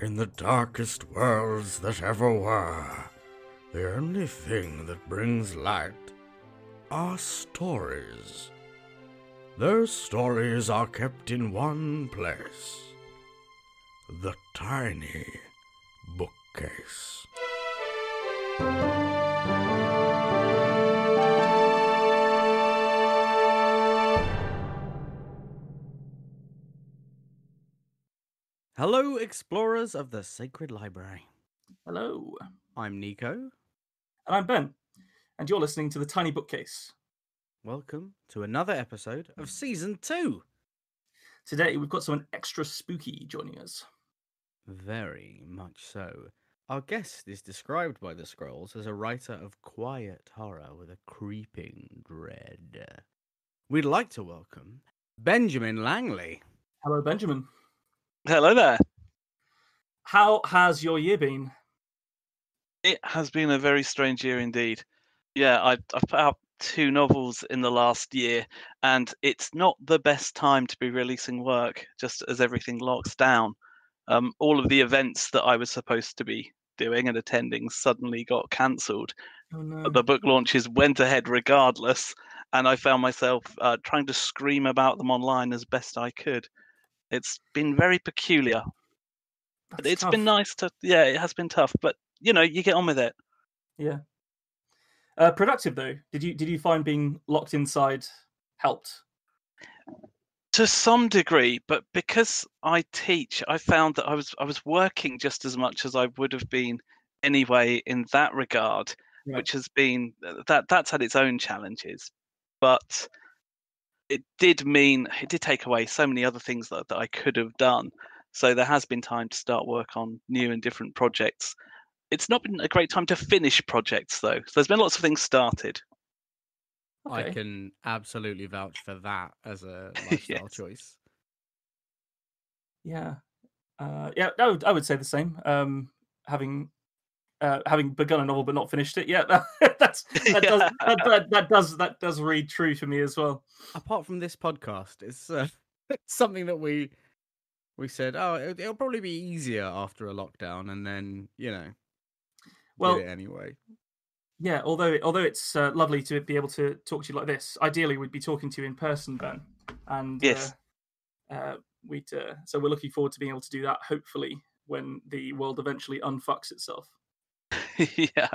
In the darkest worlds that ever were, the only thing that brings light are stories. Those stories are kept in one place the tiny bookcase. Hello, explorers of the Sacred Library. Hello, I'm Nico. and I'm Ben, and you're listening to the Tiny Bookcase. Welcome to another episode of season two. Today we've got someone extra spooky joining us. Very much so. Our guest is described by the scrolls as a writer of quiet horror with a creeping dread. We'd like to welcome Benjamin Langley. Hello, Benjamin. Hello there. How has your year been? It has been a very strange year indeed. Yeah, I, I've put out two novels in the last year, and it's not the best time to be releasing work just as everything locks down. Um, all of the events that I was supposed to be doing and attending suddenly got cancelled. Oh no. The book launches went ahead regardless, and I found myself uh, trying to scream about them online as best I could. It's been very peculiar. But That's it's been nice to, yeah, it has been tough, but you know, you get on with it. Yeah. Uh, productive though. Did you did you find being locked inside helped? to some degree but because i teach i found that i was i was working just as much as i would have been anyway in that regard Right. which has been uh, that that's had its own challenges but it did mean it did take away so many other things that, that i could have done so there has been time to start work on new and different projects it's not been a great time to finish projects though so there's been lots of things started I can absolutely vouch for that as a lifestyle Yes. choice. Yeah. Uh, yeah, I would, I would say the same. Um, having uh, having begun a novel but not finished it. yet. That, that's that, does, Yeah. that, that, that does that does read true to me as well. Apart from this podcast, it's uh, something that we we said, oh, it, it'll probably be easier after a lockdown, and then you know, Well, it anyway. Yeah, although although it's uh, lovely to be able to talk to you like this, ideally we'd be talking to you in person, Ben. And Yes. uh, uh, we'd uh, so we're looking forward to being able to do that. Hopefully, when the world eventually unfucks itself. yeah.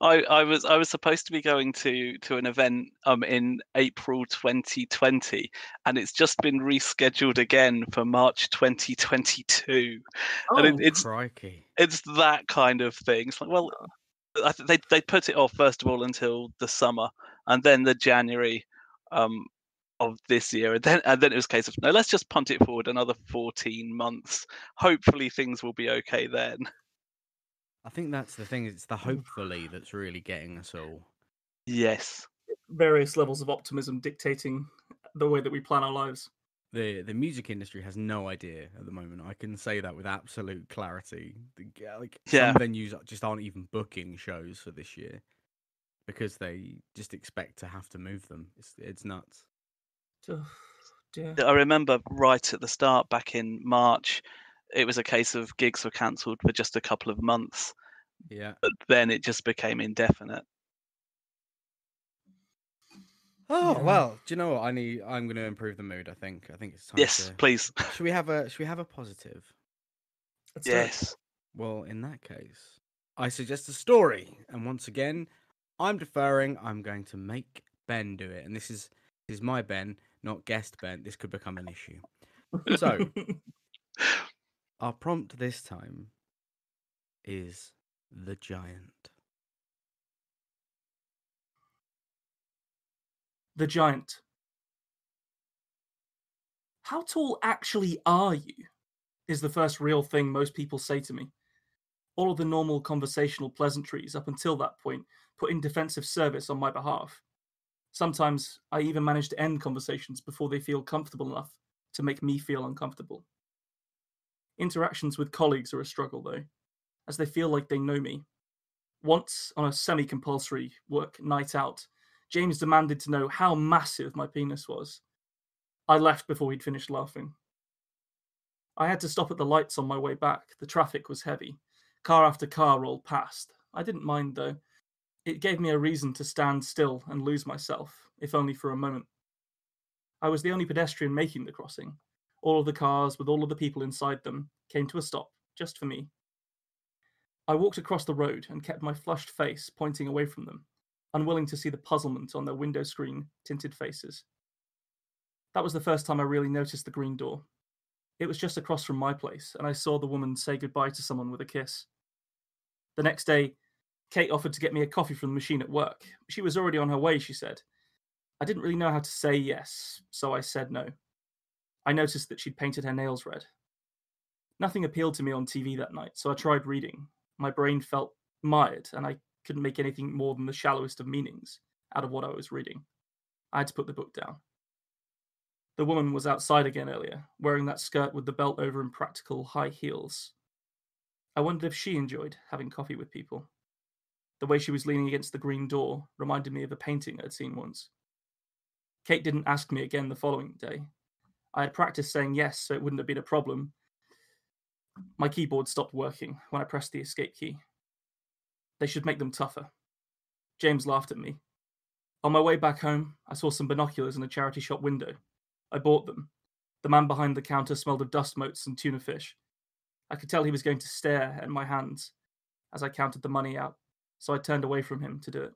I i was i was supposed to be going to to an event um in april 2020 and it's just been rescheduled again for march 2022 and it, Oh, it's Crikey! it's that kind of thing. It's like well I th- they they put it off first of all until the summer and then the january um of this year and then and then it was a case of no let's just punt it forward another 14 months. Hopefully things will be okay then I think that's the thing. It's the mm. hopefully that's really getting us all. yes various levels of optimism dictating the way that we plan our lives. the The music industry has no idea at the moment. I can say that with absolute clarity. The Like Yeah. some venues just aren't even booking shows for this year because they just expect to have to move them. It's it's nuts. Oh, dear. I remember right at the start back in March, it was a case of gigs were cancelled for just a couple of months, Yeah. but then it just became indefinite. Oh Yeah. well, do you know what? I need. I'm going to improve the mood. I think. I think it's time. Yes, To... please. Should we have a? Should we have a positive? Let's do it. yes. Well, in that case, I suggest a story. And once again, I'm deferring. I'm going to make Ben do it. And this is this is my Ben, not guest Ben. This could become an issue. So- Our prompt this time is the giant. the giant. How tall actually are you? Is the first real thing most people say to me. All of the normal conversational pleasantries up until that point put in defensive service on my behalf. Sometimes I even manage to end conversations before they feel comfortable enough to make me feel uncomfortable. Interactions with colleagues are a struggle, though, as they feel like they know me. Once, on a semi compulsory work night out, James demanded to know how massive my penis was. I left before he'd finished laughing. I had to stop at the lights on my way back. The traffic was heavy. Car after car rolled past. I didn't mind, though. It gave me a reason to stand still and lose myself, if only for a moment. I was the only pedestrian making the crossing. All of the cars, with all of the people inside them, came to a stop, just for me. I walked across the road and kept my flushed face pointing away from them, unwilling to see the puzzlement on their window screen tinted faces. That was the first time I really noticed the green door. It was just across from my place, and I saw the woman say goodbye to someone with a kiss. The next day, Kate offered to get me a coffee from the machine at work. She was already on her way, she said. I didn't really know how to say yes, so I said no. I noticed that she'd painted her nails red. Nothing appealed to me on TV that night, so I tried reading. My brain felt mired, and I couldn't make anything more than the shallowest of meanings out of what I was reading. I had to put the book down. The woman was outside again earlier, wearing that skirt with the belt over and practical high heels. I wondered if she enjoyed having coffee with people. The way she was leaning against the green door reminded me of a painting I'd seen once. Kate didn't ask me again the following day. I had practiced saying yes, so it wouldn't have been a problem. My keyboard stopped working when I pressed the escape key. They should make them tougher. James laughed at me. On my way back home, I saw some binoculars in a charity shop window. I bought them. The man behind the counter smelled of dust motes and tuna fish. I could tell he was going to stare at my hands as I counted the money out, so I turned away from him to do it.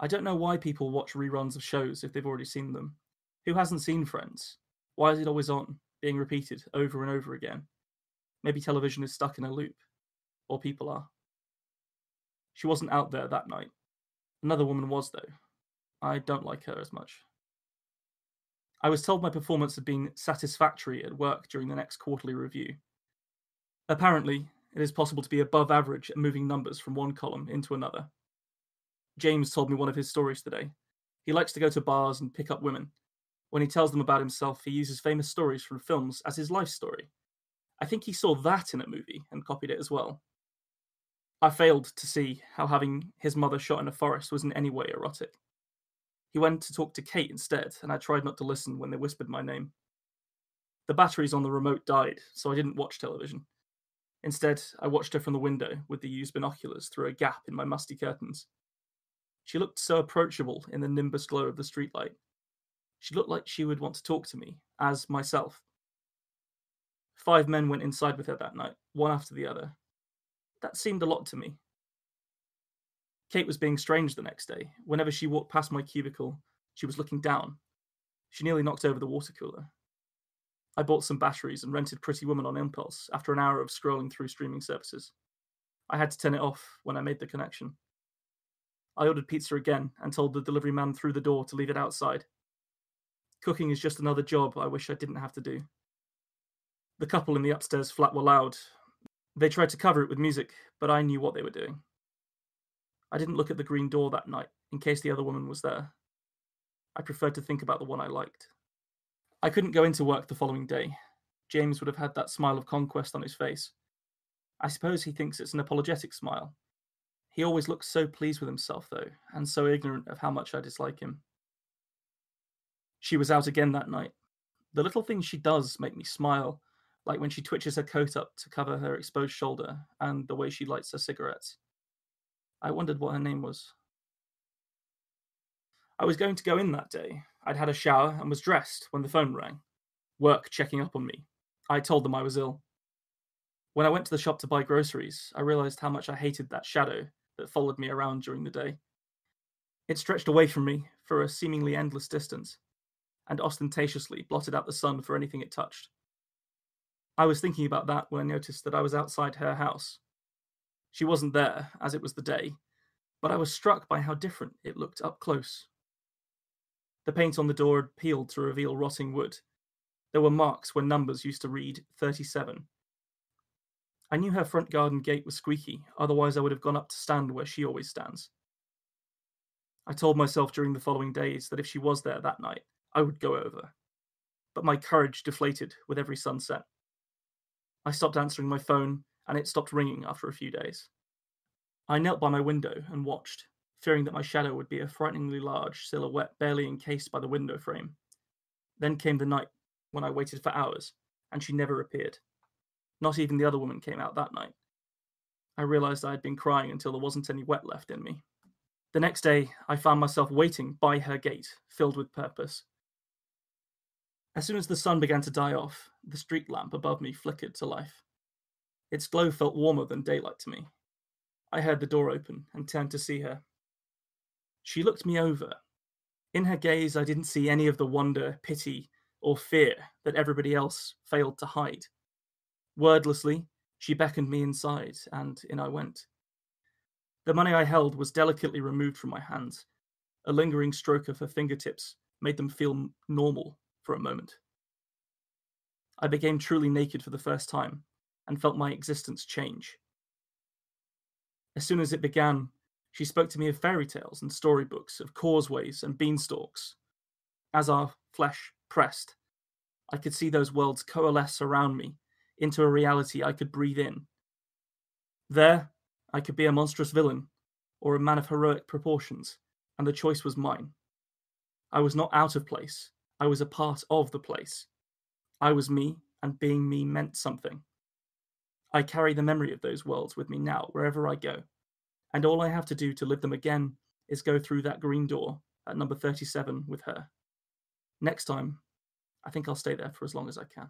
I don't know why people watch reruns of shows if they've already seen them. Who hasn't seen Friends? Why is it always on, being repeated over and over again? Maybe television is stuck in a loop, or people are. She wasn't out there that night. Another woman was, though. I don't like her as much. I was told my performance had been satisfactory at work during the next quarterly review. Apparently, it is possible to be above average at moving numbers from one column into another. James told me one of his stories today. He likes to go to bars and pick up women. When he tells them about himself, he uses famous stories from films as his life story. I think he saw that in a movie and copied it as well. I failed to see how having his mother shot in a forest was in any way erotic. He went to talk to Kate instead, and I tried not to listen when they whispered my name. The batteries on the remote died, so I didn't watch television. Instead, I watched her from the window with the used binoculars through a gap in my musty curtains. She looked so approachable in the nimbus glow of the streetlight. She looked like she would want to talk to me, as myself. Five men went inside with her that night, one after the other. That seemed a lot to me. Kate was being strange the next day. Whenever she walked past my cubicle, she was looking down. She nearly knocked over the water cooler. I bought some batteries and rented Pretty Woman on impulse after an hour of scrolling through streaming services. I had to turn it off when I made the connection. I ordered pizza again and told the delivery man through the door to leave it outside. Cooking is just another job I wish I didn't have to do. The couple in the upstairs flat were loud. They tried to cover it with music, but I knew what they were doing. I didn't look at the green door that night in case the other woman was there. I preferred to think about the one I liked. I couldn't go into work the following day. James would have had that smile of conquest on his face. I suppose he thinks it's an apologetic smile. He always looks so pleased with himself, though, and so ignorant of how much I dislike him. She was out again that night. The little things she does make me smile, like when she twitches her coat up to cover her exposed shoulder and the way she lights her cigarettes. I wondered what her name was. I was going to go in that day. I'd had a shower and was dressed when the phone rang. Work checking up on me. I told them I was ill. When I went to the shop to buy groceries, I realized how much I hated that shadow that followed me around during the day. It stretched away from me for a seemingly endless distance, and ostentatiously blotted out the sun for anything it touched. I was thinking about that when I noticed that I was outside her house, she wasn't there, as it was the day, but I was struck by how different it looked up close. The paint on the door had peeled to reveal rotting wood. There were marks where numbers used to read 37. I knew her front garden gate was squeaky, otherwise, I would have gone up to stand where she always stands. I told myself during the following days that if she was there that night, I would go over. But my courage deflated with every sunset. I stopped answering my phone and it stopped ringing after a few days. I knelt by my window and watched, fearing that my shadow would be a frighteningly large silhouette barely encased by the window frame. Then came the night when I waited for hours and she never appeared. Not even the other woman came out that night. I realized I had been crying until there wasn't any wet left in me. The next day, I found myself waiting by her gate, filled with purpose. As soon as the sun began to die off, the street lamp above me flickered to life. Its glow felt warmer than daylight to me. I heard the door open and turned to see her. She looked me over. In her gaze, I didn't see any of the wonder, pity, or fear that everybody else failed to hide. Wordlessly, she beckoned me inside, and in I went. The money I held was delicately removed from my hands. A lingering stroke of her fingertips made them feel normal for a moment. I became truly naked for the first time and felt my existence change. As soon as it began, she spoke to me of fairy tales and storybooks, of causeways and beanstalks. As our flesh pressed, I could see those worlds coalesce around me into a reality I could breathe in. There, I could be a monstrous villain or a man of heroic proportions, and the choice was mine. I was not out of place, I was a part of the place. I was me, and being me meant something. I carry the memory of those worlds with me now, wherever I go. And all I have to do to live them again is go through that green door at number 37 with her. Next time, I think I'll stay there for as long as I can.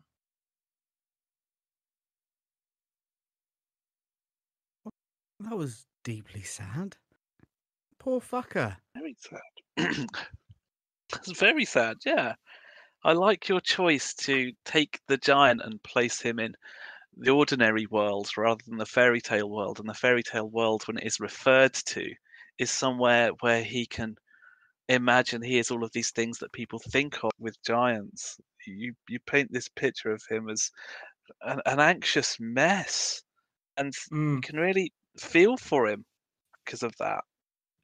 That was deeply sad. Poor fucker. Very sad. That's very sad. Yeah, I like your choice to take the giant and place him in the ordinary world rather than the fairy tale world. And the fairy tale world, when it is referred to, is somewhere where he can imagine he is all of these things that people think of with giants. You you paint this picture of him as an, an anxious mess, and Mm. you can really feel for him because of that.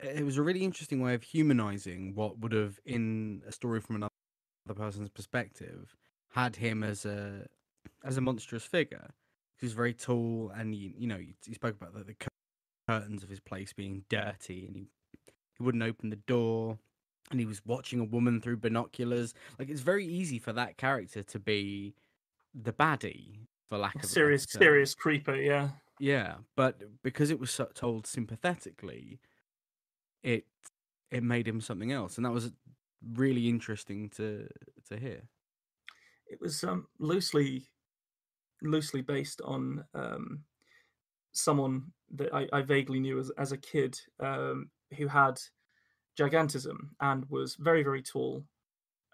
It was a really interesting way of humanizing what would have, in a story from another person's perspective, had him as a as a monstrous figure. He was very tall, and you, you know, he, spoke about the, the curtains of his place being dirty, and he he wouldn't open the door, and he was watching a woman through binoculars. Like it's very easy for that character to be the baddie, for lack of a Serious, serious creeper, yeah. Yeah, but because it was so- told sympathetically, it it made him something else, and that was really interesting to to hear. It was um, loosely loosely based on um, someone that I, I vaguely knew as, as a kid um, who had gigantism and was very, very tall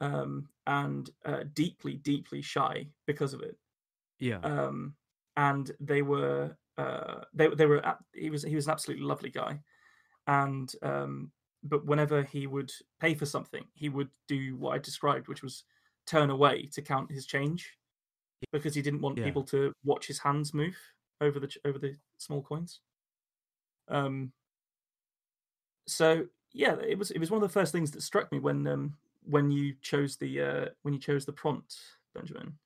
um, and uh, deeply, deeply shy because of it. Yeah, um, and they were uh, they they were he was he was an absolutely lovely guy, and um, but whenever he would pay for something, he would do what I described, which was turn away to count his change, because he didn't want Yeah. people to watch his hands move over the over the small coins. Um. So yeah, it was it was one of the first things that struck me when um when you chose the uh when you chose the prompt, Benjamin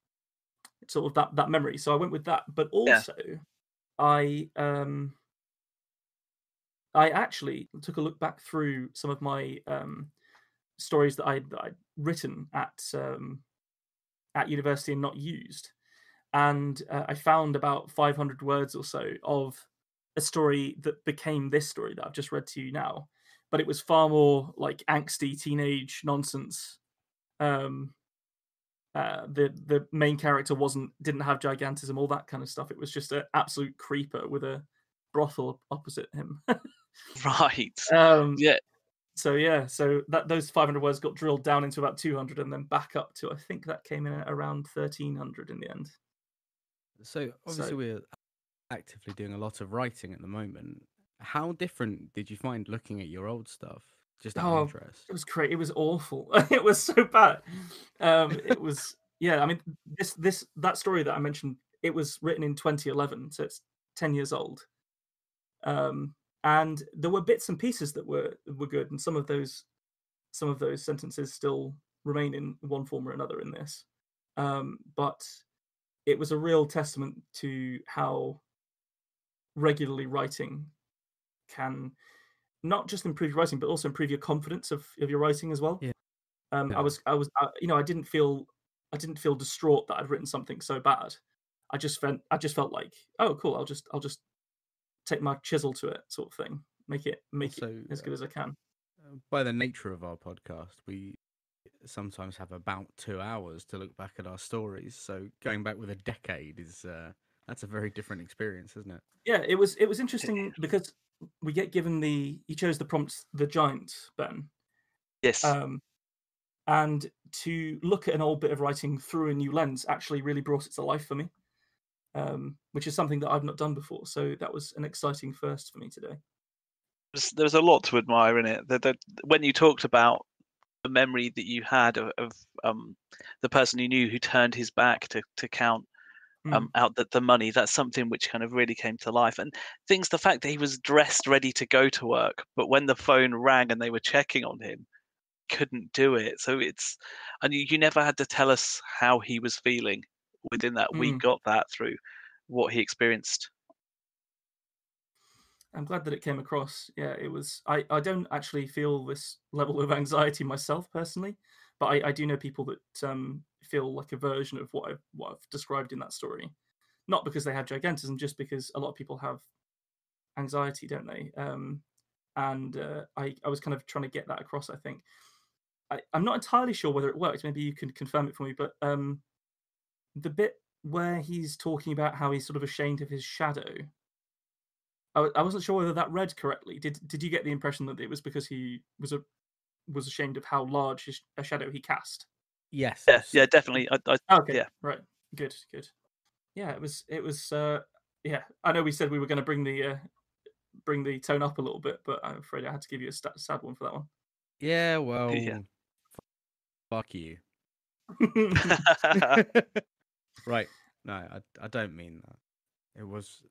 sort of that that memory. So I went with that. But Yeah. also, I um, I actually took a look back through some of my um, stories that I that I'd written at um, at university and not used, and uh, I found about 500 words or so of a story that became this story that I've just read to you now. But it was far more like angsty teenage nonsense. Um, uh, the the main character wasn't didn't have gigantism, all that kind of stuff. It was just an absolute creeper with a brothel opposite him. Right. um, Yeah. So yeah, so that those 500 words got drilled down into about 200, and then back up to I think that came in at around 1300 in the end. so obviously so- we're actively doing a lot of writing at the moment. How different did you find looking at your old stuff? Just out Oh, of interest. It was great. It was awful. it was so bad. Um, it was yeah. I mean, this this that story that I mentioned. It was written in 2011, so it's 10 years old. Um, and there were bits and pieces that were were good, and some of those some of those sentences still remain in one form or another in this. Um, but it was a real testament to how regularly writing can not just improve your writing, but also improve your confidence of, of your writing as well. Yeah. Um, Yeah. I was, I was, uh, you know, I didn't feel I didn't feel distraught that I'd written something so bad. I just felt I just felt like, oh, cool. I'll just I'll just take my chisel to it, sort of thing. Make it make Also, it as good uh, as I can. Uh, By the nature of our podcast, we sometimes have about two hours to look back at our stories. So going back with a decade is uh, that's a very different experience, isn't it? Yeah, it was it was interesting because we get given the you chose the prompt the giant Ben, Yes. um, and to look at an old bit of writing through a new lens actually really brought it to life for me, um, which is something that I've not done before. So that was an exciting first for me today. there's, there's a lot to admire in it. The, the, when you talked about the memory that you had of, of um, the person you knew who turned his back to, to count Mm. um, out the, the money, that's something which kind of really came to life. And things, the fact that he was dressed ready to go to work, but when the phone rang and they were checking on him, couldn't do it. So it's, and you, you never had to tell us how he was feeling within that. We Mm. got that through what he experienced. I'm glad that it came across. Yeah, it was. I, I don't actually feel this level of anxiety myself personally, but I, I do know people that um, feel like a version of what I've, what I've described in that story. Not because they have gigantism, just because a lot of people have anxiety, don't they? Um, and uh, I, I was kind of trying to get that across, I think. I, I'm not entirely sure whether it worked. Maybe you can confirm it for me, but um, the bit where he's talking about how he's sort of ashamed of his shadow. I wasn't sure whether that read correctly. Did did you get the impression that it was because he was a was ashamed of how large his, a shadow he cast? Yes. Yeah, yeah, definitely. I, I, Okay, Yeah. right, good, good. Yeah, it was it was. uh Yeah, I know we said we were going to bring the uh, bring the tone up a little bit, but I'm afraid I had to give you a sta- sad one for that one. Yeah. Well. Yeah. Fuck you. right. No, I, I don't mean that. It was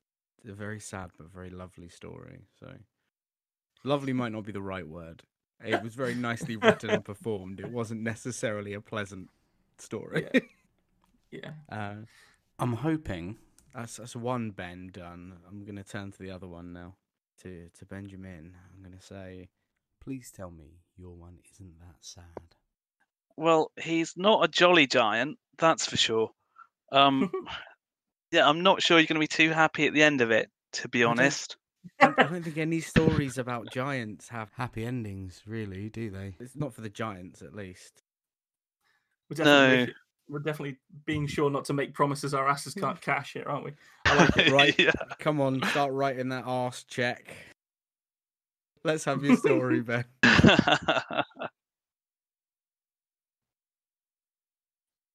a very sad but very lovely story. So, lovely might not be the right word. It was very nicely written and performed. It wasn't necessarily a pleasant story. yeah, Uh, I'm hoping that's that's one Ben done. I'm gonna turn to the other one now. To to Benjamin, I'm gonna say, please tell me your one isn't that sad. Well, he's not a jolly giant, that's for sure. Um, yeah, I'm not sure you're going to be too happy at the end of it, to be honest. I don't- I don't think any stories about giants have happy endings, really, do they? It's not for the giants, at least. we're definitely No. we're definitely being sure not to make promises our asses can't cash here, aren't we? I like it. Right. yeah. Come on, start writing that arse check. Let's have your story, Ben.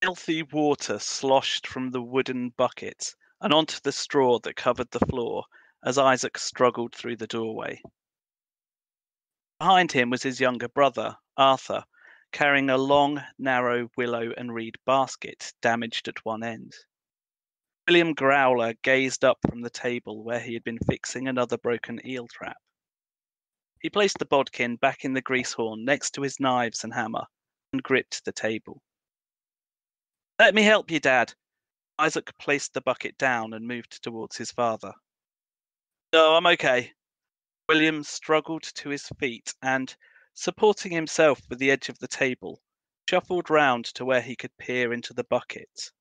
Filthy water sloshed from the wooden bucket and onto the straw that covered the floor as Isaac struggled through the doorway. Behind him was his younger brother, Arthur, carrying a long, narrow willow and reed basket damaged at one end. William Growler gazed up from the table where he had been fixing another broken eel trap. He placed the bodkin back in the grease horn next to his knives and hammer and gripped the table. Let me help you, Dad. Isaac placed the bucket down and moved towards his father. No, I'm okay. William struggled to his feet and, supporting himself with the edge of the table, shuffled round to where he could peer into the bucket.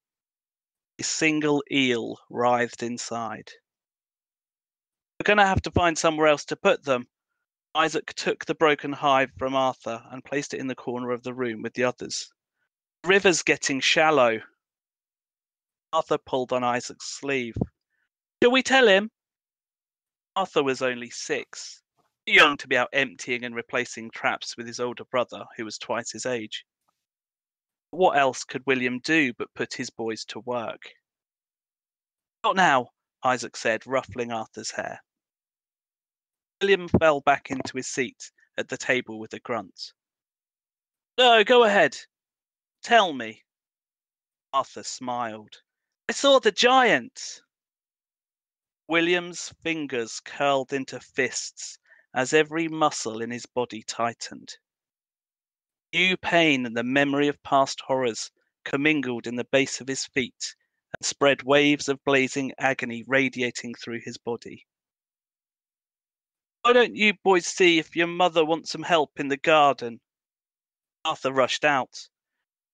A single eel writhed inside. We're going to have to find somewhere else to put them. Isaac took the broken hive from Arthur and placed it in the corner of the room with the others. River's getting shallow. Arthur pulled on Isaac's sleeve. Shall we tell him? Arthur was only six, young to be out emptying and replacing traps with his older brother, who was twice his age. What else could William do but put his boys to work? Not now, Isaac said, ruffling Arthur's hair. William fell back into his seat at the table with a grunt. No, go ahead. Tell me. Arthur smiled. I saw the giant. William's fingers curled into fists as every muscle in his body tightened. New pain and the memory of past horrors commingled in the base of his feet and spread waves of blazing agony radiating through his body. Why don't you boys see if your mother wants some help in the garden? Arthur rushed out.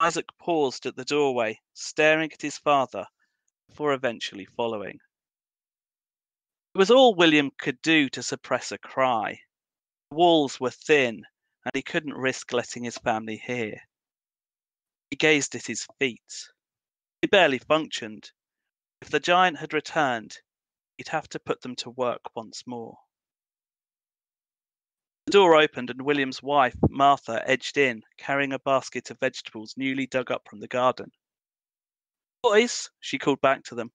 Isaac paused at the doorway, staring at his father, before eventually following. It was all William could do to suppress a cry. The walls were thin, and he couldn't risk letting his family hear. He gazed at his feet. They barely functioned. If the giant had returned, he'd have to put them to work once more. The door opened and William's wife, Martha, edged in, carrying a basket of vegetables newly dug up from the garden. Boys, she called back to them,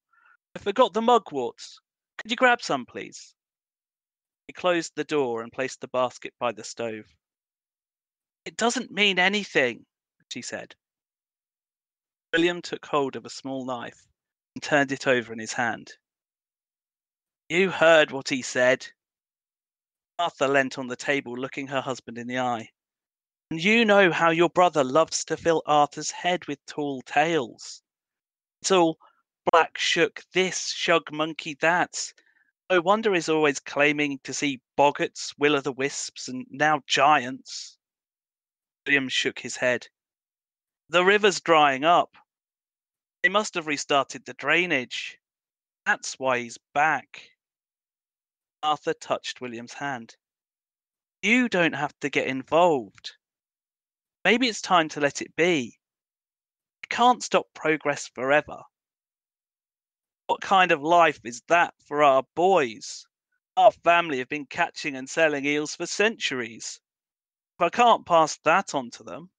I forgot the mugworts. Could you grab some, please? He closed the door and placed the basket by the stove. It doesn't mean anything, she said. William took hold of a small knife and turned it over in his hand. You heard what he said, Martha leant on the table, looking her husband in the eye. And you know how your brother loves to fill Arthur's head with tall tales. It's all Black Shuck this, Shug Monkey that. No wonder he's always claiming to see boggarts, will o' the wisps, and now giants. William shook his head. The river's drying up. They must have restarted the drainage. That's why he's back. Arthur touched William's hand. You don't have to get involved. Maybe it's time to let it be. You can't stop progress forever. What kind of life is that for our boys? Our family have been catching and selling eels for centuries. If I can't pass that on to them,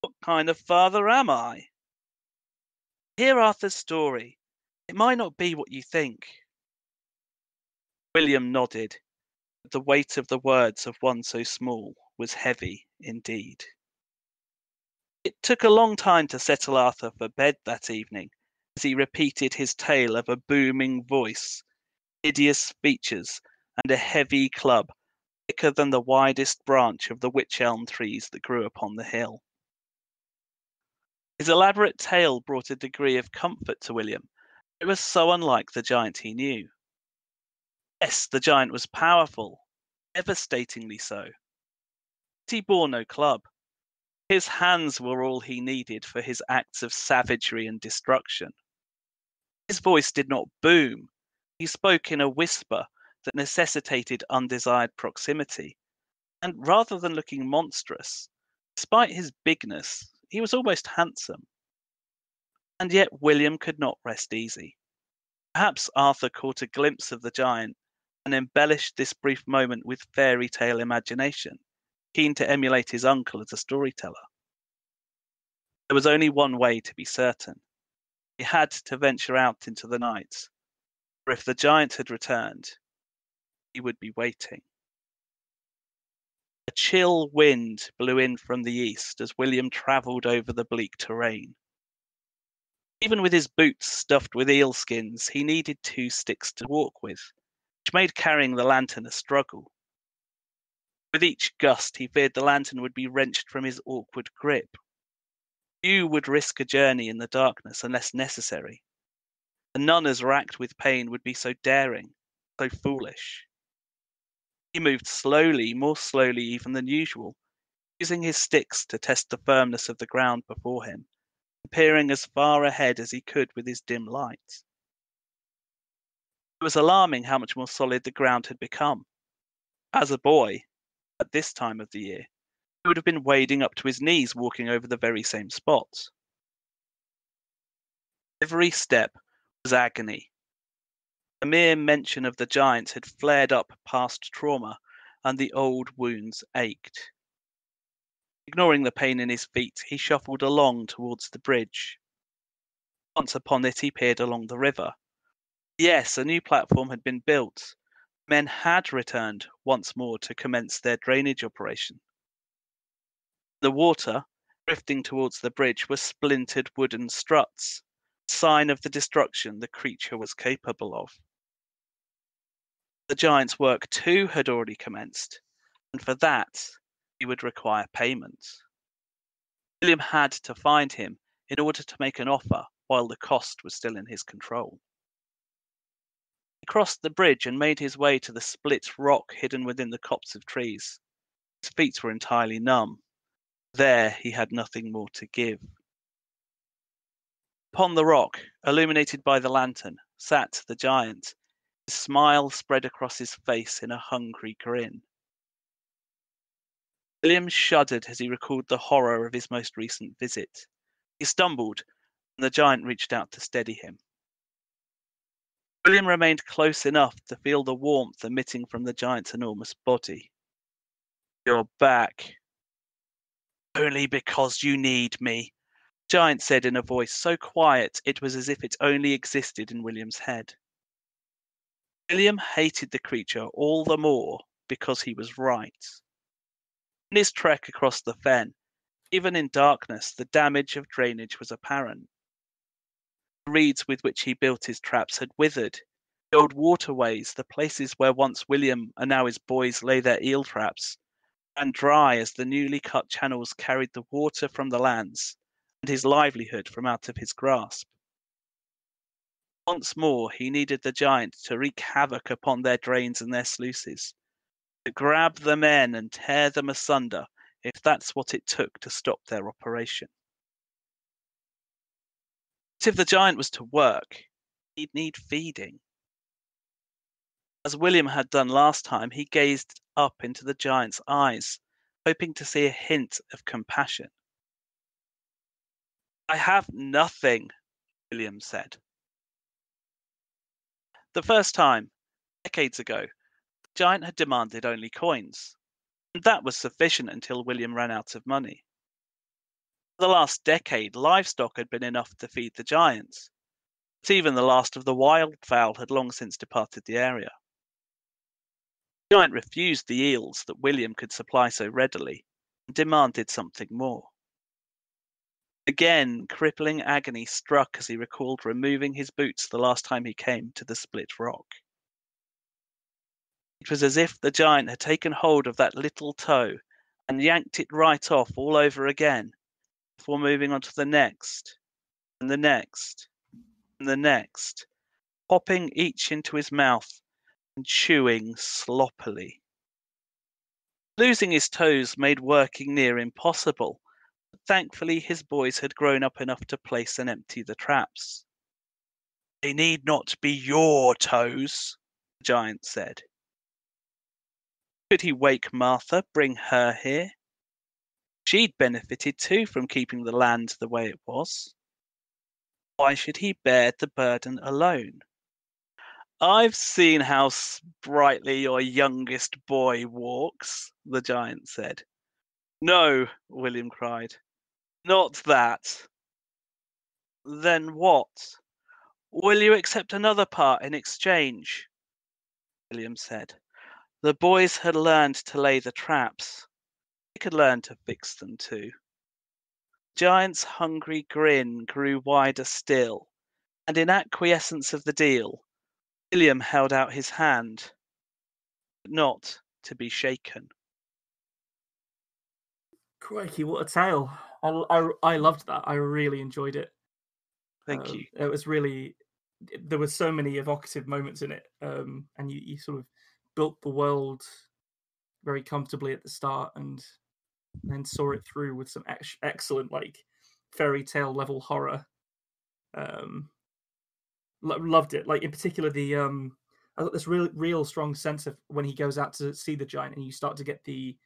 what kind of father am I? Hear Arthur's story. It might not be what you think. William nodded. The weight of the words of one so small was heavy indeed. It took a long time to settle Arthur for bed that evening as he repeated his tale of a booming voice, hideous features, and a heavy club thicker than the widest branch of the wych elm trees that grew upon the hill. His elaborate tale brought a degree of comfort to William. It was so unlike the giant he knew. Yes, the giant was powerful, devastatingly so. But he bore no club. His hands were all he needed for his acts of savagery and destruction. His voice did not boom. He spoke in a whisper that necessitated undesired proximity. And rather than looking monstrous, despite his bigness, he was almost handsome. And yet William could not rest easy. Perhaps Arthur caught a glimpse of the giant and embellished this brief moment with fairy tale imagination, keen to emulate his uncle as a storyteller. There was only one way to be certain. He had to venture out into the night, for if the giant had returned, he would be waiting. A chill wind blew in from the east as William travelled over the bleak terrain. Even with his boots stuffed with eel skins, he needed two sticks to walk with, which made carrying the lantern a struggle. With each gust, he feared the lantern would be wrenched from his awkward grip. Few would risk a journey in the darkness unless necessary, none as racked with pain would be so daring, so foolish. He moved slowly, more slowly even than usual, using his sticks to test the firmness of the ground before him, peering as far ahead as he could with his dim light. It was alarming how much more solid the ground had become. As a boy, at this time of the year, he would have been wading up to his knees walking over the very same spots. Every step was agony. The mere mention of the giants had flared up past trauma, and the old wounds ached. Ignoring the pain in his feet, he shuffled along towards the bridge. Once upon it, he peered along the river. Yes, a new platform had been built. Men had returned once more to commence their drainage operation. The water, drifting towards the bridge, were splintered wooden struts, sign of the destruction the creature was capable of. The giant's work too had already commenced, and for that he would require payment. William had to find him in order to make an offer while the cost was still in his control. He crossed the bridge and made his way to the split rock hidden within the copse of trees. His feet were entirely numb. There he had nothing more to give. Upon the rock, illuminated by the lantern, sat the giant, his smile spread across his face in a hungry grin. William shuddered as he recalled the horror of his most recent visit. He stumbled, and the giant reached out to steady him. William remained close enough to feel the warmth emitting from the giant's enormous body. You're back. Only because you need me, Giant said in a voice so quiet it was as if it only existed in William's head. William hated the creature all the more because he was right. In his trek across the fen, even in darkness, the damage of drainage was apparent. The reeds with which he built his traps had withered. The old waterways, the places where once William and now his boys lay their eel traps, ran dry as the newly cut channels carried the water from the lands and his livelihood from out of his grasp. Once more he needed the giant to wreak havoc upon their drains and their sluices, to grab the men and tear them asunder if that's what it took to stop their operation. But if the giant was to work, he'd need feeding. As William had done last time, he gazed up into the giant's eyes, hoping to see a hint of compassion. I have nothing, William said. The first time, decades ago, the giant had demanded only coins, and that was sufficient until William ran out of money. The last decade, livestock had been enough to feed the giants, but even the last of the wildfowl had long since departed the area. The giant refused the eels that William could supply so readily and demanded something more. Again, crippling agony struck as he recalled removing his boots the last time he came to the split rock. It was as if the giant had taken hold of that little toe and yanked it right off all over again before moving on to the next, and the next, and the next, popping each into his mouth and chewing sloppily. Losing his toes made working near impossible but Thankfully, his boys had grown up enough to place and empty the traps. They need not be your toes, the giant said. Could he wake Martha, bring her here? She'd benefited too from keeping the land the way it was. Why should he bear the burden alone? I've seen how sprightly your youngest boy walks, the giant said. No, William cried. Not that. Then what? Will you accept another part in exchange? William said. The boys had learned to lay the traps. Could learn to fix them too. Giant's hungry grin grew wider still, and in acquiescence of the deal, William held out his hand, but not to be shaken. Crikey, what a tale! I, I, I loved that. I really enjoyed it. Thank Um, you. It was really there were so many evocative moments in it, um, and you, you sort of built the world very comfortably at the start, and then saw it through with some ex- excellent like fairy tale level horror. Um, lo- loved it. Like in particular, the um, I got this real real strong sense of when he goes out to see the giant, and you start to get the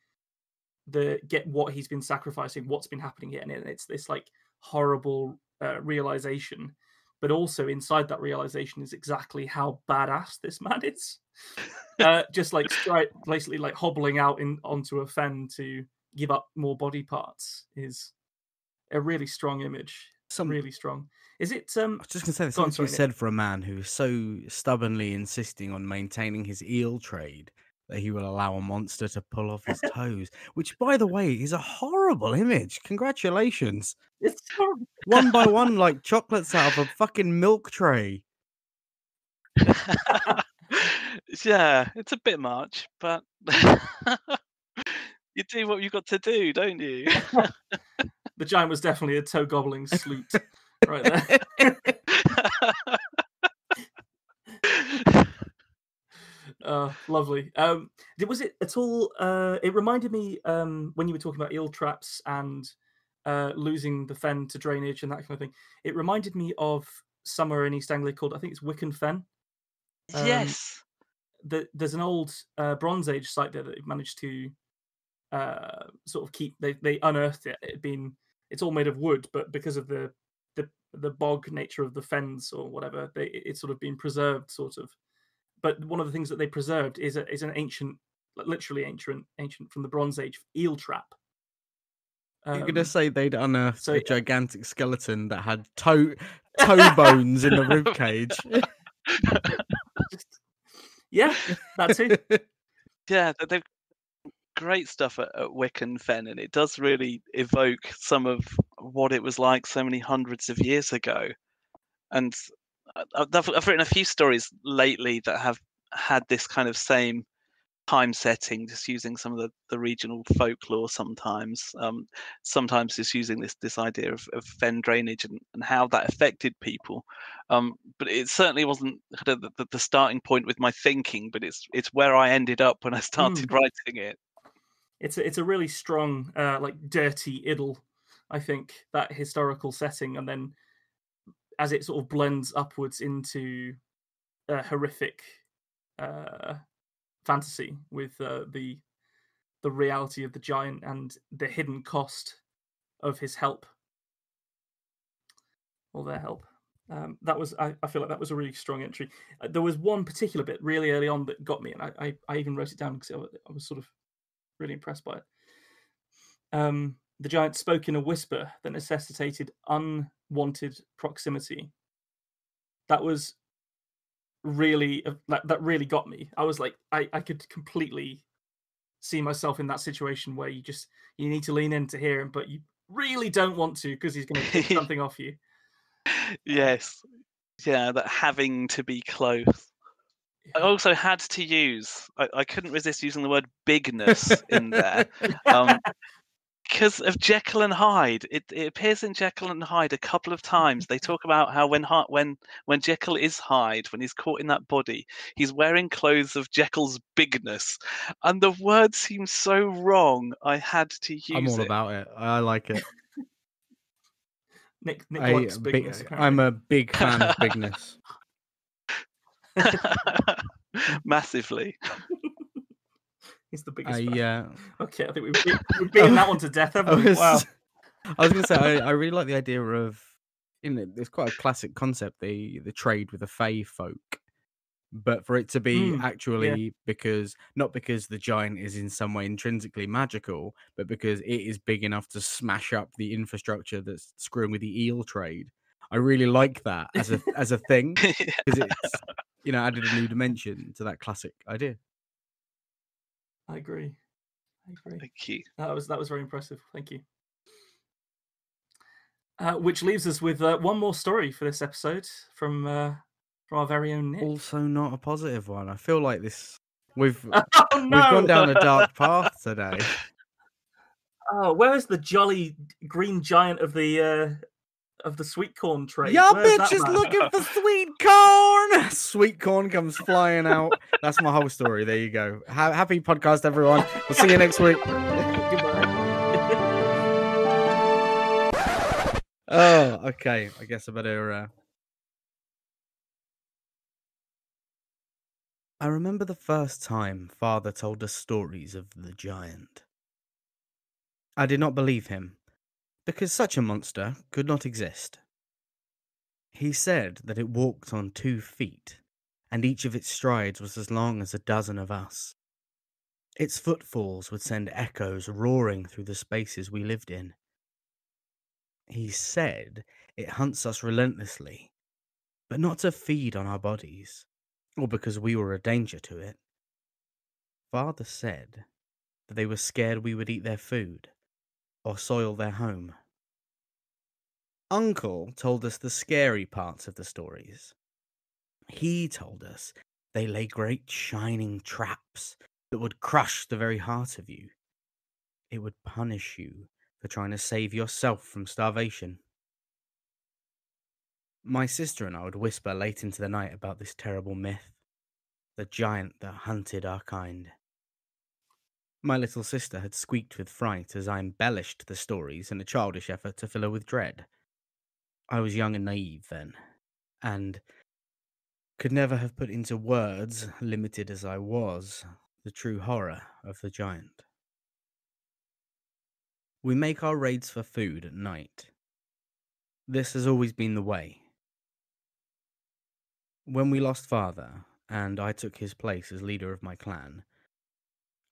the get what he's been sacrificing, what's been happening here, and it's this like horrible uh, realization. But also inside that realization is exactly how badass this man is. uh, just like straight, basically like hobbling out in onto a fen to give up more body parts is a really strong image. Some, Really strong. Is it? Um, I was just gonna say there's Go on, something to sorry, said for a man who is so stubbornly insisting on maintaining his eel trade that he will allow a monster to pull off his toes. Which, by the way, is a horrible image. Congratulations, it's horrible. one by one, like chocolates out of a fucking milk tray. yeah, it's a bit much, but you do what you've got to do, don't you? the giant was definitely a toe gobbling sleut right there. Uh, lovely. Um, did- was it at all? Uh, it reminded me um, when you were talking about eel traps and uh, losing the fen to drainage and that kind of thing. It reminded me of somewhere in East Anglia called I think it's Wicken Fen. Um, yes. The, there's an old uh, Bronze Age site there that they've managed to uh, sort of keep. They they unearthed it. It been it's all made of wood, but because of the the the bog nature of the fens or whatever, they it's sort of been preserved, sort of. But one of the things that they preserved is a, is an ancient, literally ancient, ancient from the Bronze Age eel trap. You're Um, gonna say they'd unearthed so- a gigantic skeleton that had toe toe bones in the rib cage. yeah, that's it. Yeah, th- they've great stuff at, at Wicken Fen, and it does really evoke some of what it was like so many hundreds of years ago. And I- I've, I've written a few stories lately that have had this kind of same time setting, just using some of the, the regional folklore sometimes. Um, sometimes just using this this idea of, of fen drainage and, and how that affected people. Um, but it certainly wasn't kind of the, the, the starting point with my thinking, but it's it's where I ended up when I started writing it. It's a, it's a really strong uh like dirty idyll i think that historical setting and then as it sort of blends upwards into a horrific uh fantasy with uh, the the reality of the giant and the hidden cost of his help. Or their help. Um, that was I, I feel like that was a really strong entry. Uh, there was one particular bit really early on that got me and i i, I even wrote it down because I, I was sort of really impressed by it. Um, the giant spoke in a whisper that necessitated unwanted proximity. That was really uh, that, that really got me. I was like, I, I could completely see myself in that situation where you just you need to lean in to hear him, but you really don't want to because he's going to take something off you. Yes. Yeah, that having to be close. I also had to use, I, I couldn't resist using the word bigness in there. Um, because of Jekyll and Hyde, it, it appears in Jekyll and Hyde a couple of times. They talk about how when when when Jekyll is Hyde, when he's caught in that body, he's wearing clothes of Jekyll's bigness, and the word seems so wrong. I had to use I'm all it. about it. I like it. Nick, Nick I, likes big- bigness. I'm a big fan of bigness. Massively. He's the biggest. I fan. uh, Okay, I think we've, beat- we've beaten that one to death, I haven't we? was, Wow. I was gonna say I, I really like the idea of you know it's quite a classic concept the the trade with the Fey folk, but for it to be Mm, actually because not because the giant is in some way intrinsically magical, but because it is big enough to smash up the infrastructure that's screwing with the eel trade. I really like that as a as a thing because it's you know added a new dimension to that classic idea. I agree. I agree. Thank you. That was that was very impressive. Thank you. Uh, which leaves us with uh, one more story for this episode from uh, from our very own Nick. Also, not a positive one. I feel like this we've oh we've gone down a dark path today. oh, where is the jolly green giant of the uh, of the sweet corn trade? Your Where's that bitch is looking for sweet corn. Sweet corn comes flying out. That's my whole story. There you go. Ha- happy podcast, everyone. We'll see you next week. Oh, okay. I guess I better. Uh... I remember the first time father told us stories of the giant. I did not believe him, because such a monster could not exist. He said that it walked on two feet, and each of its strides was as long as a dozen of us. Its footfalls would send echoes roaring through the spaces we lived in. He said it hunts us relentlessly, but not to feed on our bodies, or because we were a danger to it. Father said that they were scared we would eat their food or soil their home. Uncle told us the scary parts of the stories. He told us they lay great shining traps that would crush the very heart of you. It would punish you for trying to save yourself from starvation. My sister and I would whisper late into the night about this terrible myth. the giant that hunted our kind. My little sister had squeaked with fright as I embellished the stories in a childish effort to fill her with dread. I was young and naive then, and could never have put into words, limited as I was, the true horror of the giant. We make our raids for food at night. This has always been the way. When we lost father, and I took his place as leader of my clan,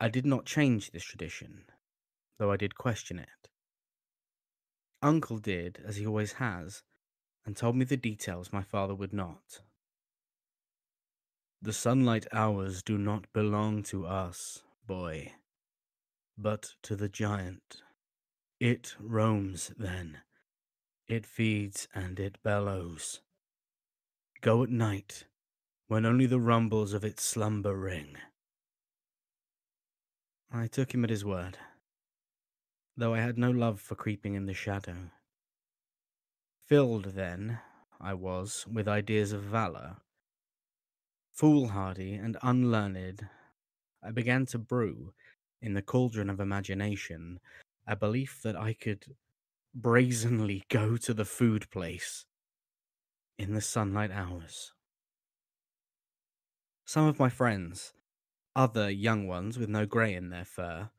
I did not change this tradition, though I did question it. Uncle did, as he always has, and told me the details my father would not. The sunlight hours do not belong to us, boy, but to the giant. It roams then. It feeds and it bellows. Go at night, when only the rumbles of its slumber ring. I took him at his word, though I had no love for creeping in the shadow. Filled, then, I was with ideas of valour. Foolhardy and unlearned, I began to brew, in the cauldron of imagination, a belief that I could brazenly go to the food place in the sunlight hours. Some of my friends, other young ones with no grey in their fur,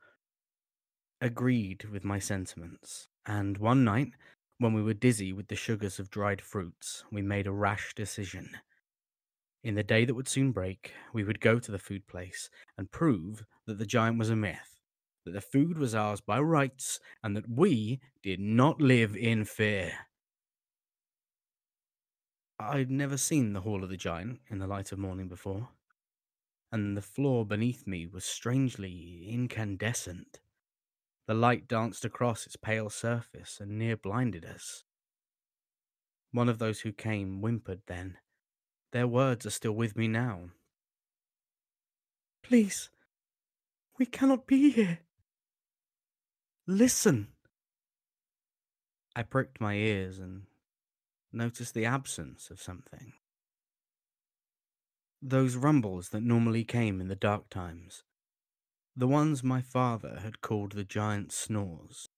agreed with my sentiments, and one night, when we were dizzy with the sugars of dried fruits, we made a rash decision. In the day that would soon break, we would go to the food place and prove that the giant was a myth, that the food was ours by rights, and that we did not live in fear. I'd never seen the Hall of the Giant in the light of morning before and the floor beneath me was strangely incandescent. The light danced across its pale surface and near blinded us. One of those who came whimpered then. Their words are still with me now. Please, we cannot be here. Listen. I pricked my ears and noticed the absence of something. Those rumbles that normally came in the dark times. The ones my father had called the giant snores.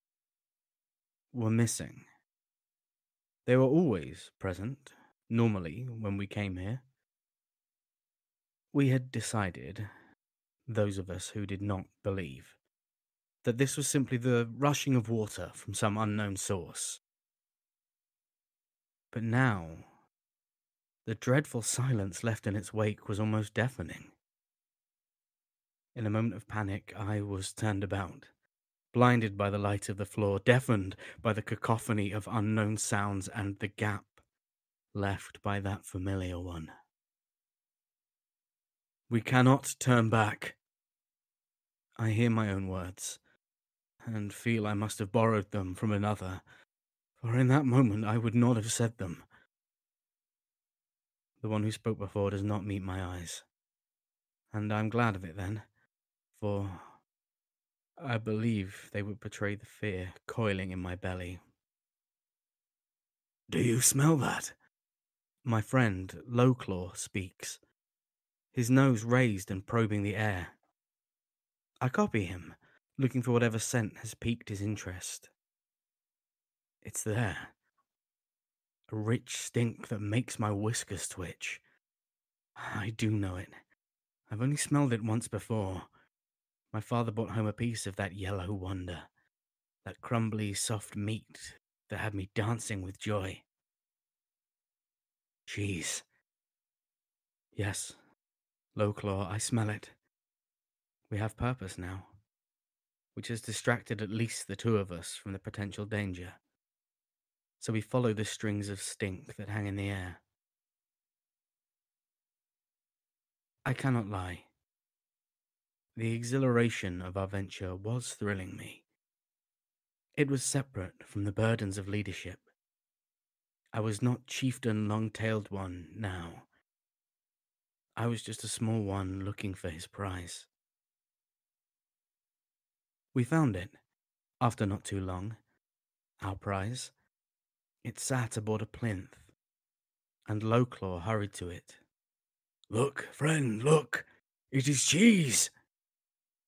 Were missing. They were always present, normally, when we came here. We had decided, those of us who did not believe, that this was simply the rushing of water from some unknown source. But now, the dreadful silence left in its wake was almost deafening. In a moment of panic, I was turned about, blinded by the light of the floor, deafened by the cacophony of unknown sounds and the gap left by that familiar one. We cannot turn back. I hear my own words, and feel I must have borrowed them from another, for in that moment I would not have said them. The one who spoke before does not meet my eyes. And I'm glad of it then, for I believe they would betray the fear coiling in my belly. Do you smell that? My friend, Lowclaw, speaks, his nose raised and probing the air. I copy him, looking for whatever scent has piqued his interest. It's there, a rich stink that makes my whiskers twitch. I do know it. I've only smelled it once before. My father brought home a piece of that yellow wonder, that crumbly, soft meat that had me dancing with joy. Cheese. Yes, Lowclaw, I smell it. We have purpose now, which has distracted at least the two of us from the potential danger so we follow the strings of stink that hang in the air. I cannot lie. The exhilaration of our venture was thrilling me. It was separate from the burdens of leadership. I was not chieftain long tailed one now. I was just a small one looking for his prize. We found it, after not too long. Our prize it sat aboard a plinth, and Lowclaw hurried to it. Look, friend, look! It is cheese!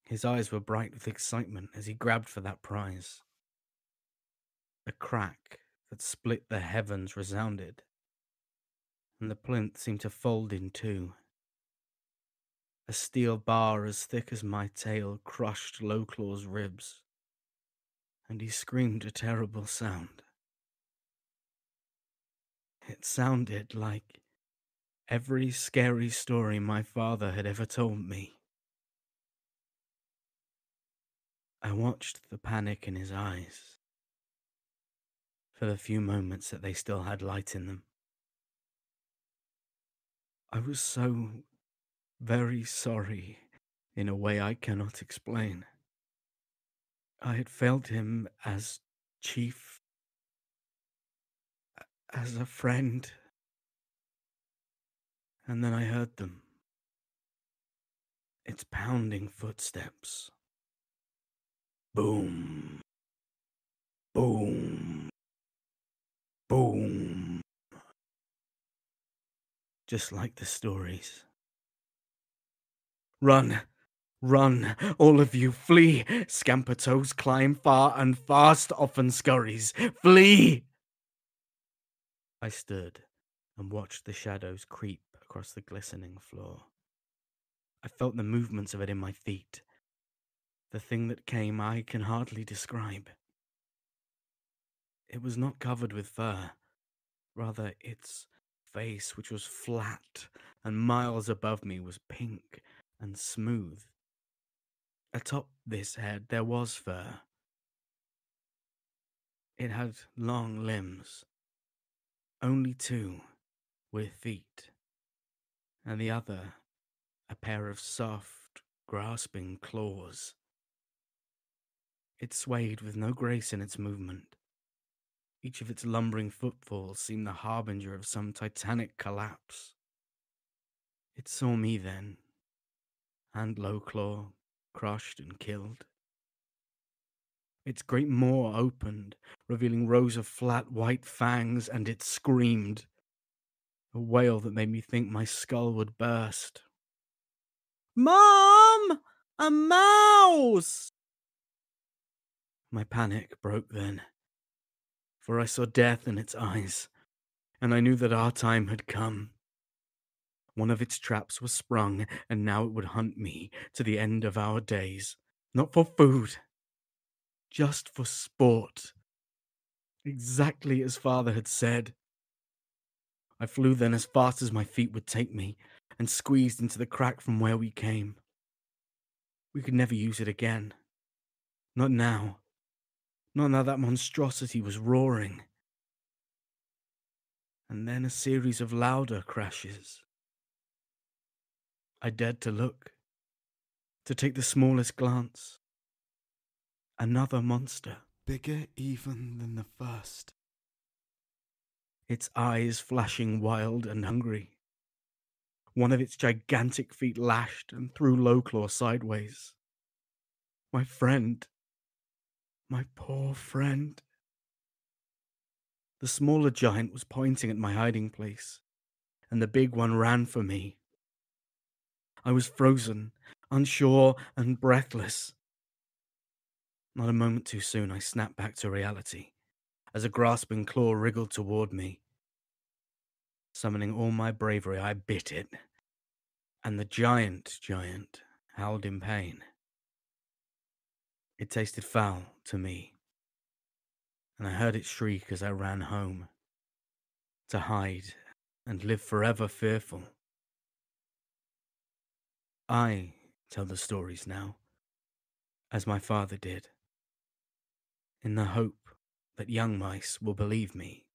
His eyes were bright with excitement as he grabbed for that prize. A crack that split the heavens resounded, and the plinth seemed to fold in two. A steel bar as thick as my tail crushed Lowclaw's ribs, and he screamed a terrible sound. It sounded like every scary story my father had ever told me. I watched the panic in his eyes for the few moments that they still had light in them. I was so very sorry in a way I cannot explain. I had felt him as chief, as a friend, and then I heard them. Its pounding footsteps. Boom. Boom. Boom. Just like the stories. Run! Run, all of you, flee! Scamper toes climb far and fast, often scurries. Flee! I stood and watched the shadows creep across the glistening floor. I felt the movements of it in my feet. The thing that came I can hardly describe. It was not covered with fur, rather, its face, which was flat and miles above me, was pink and smooth. Atop this head there was fur. It had long limbs, only two, were feet, and the other a pair of soft, grasping claws. It swayed with no grace in its movement. Each of its lumbering footfalls seemed the harbinger of some titanic collapse. It saw me then, and Lowclaw crushed and killed. Its great maw opened, revealing rows of flat white fangs, and it screamed. A wail that made me think my skull would burst. Mom! A mouse! My panic broke then, for I saw death in its eyes, and I knew that our time had come. One of its traps was sprung, and now it would hunt me to the end of our days. Not for food, just for sport. Exactly as father had said. I flew then as fast as my feet would take me, and squeezed into the crack from where we came. We could never use it again. Not now. Not now that monstrosity was roaring. And then a series of louder crashes. I dared to look, to take the smallest glance. Another monster, bigger even than the first. Its eyes flashing wild and hungry. One of its gigantic feet lashed and threw Lowclaw sideways. My friend my poor friend. The smaller giant was pointing at my hiding place, and the big one ran for me. I was frozen, unsure, and breathless. Not a moment too soon, I snapped back to reality as a grasping claw wriggled toward me. Summoning all my bravery, I bit it, and the giant giant howled in pain. It tasted foul to me, and I heard it shriek as I ran home to hide and live forever fearful. I tell the stories now, as my father did, in the hope that young mice will believe me.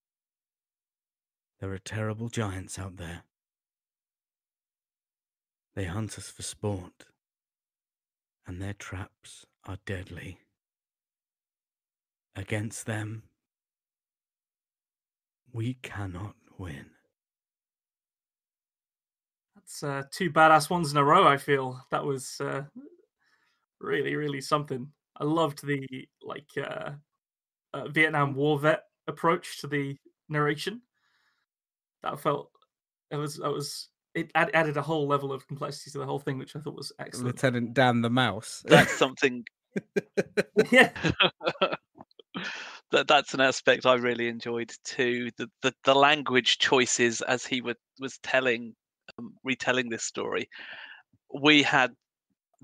There are terrible giants out there. They hunt us for sport, and their traps are deadly. Against them, we cannot win. That's uh, two badass ones in a row. I feel that was uh, really, really something. I loved the like uh, uh, Vietnam War vet approach to the narration. That felt it was that was it add, added a whole level of complexity to the whole thing, which I thought was excellent. Lieutenant Dan the Mouse. That's something yeah, that that's an aspect I really enjoyed too. The the, the language choices as he would, was telling, um, retelling this story, we had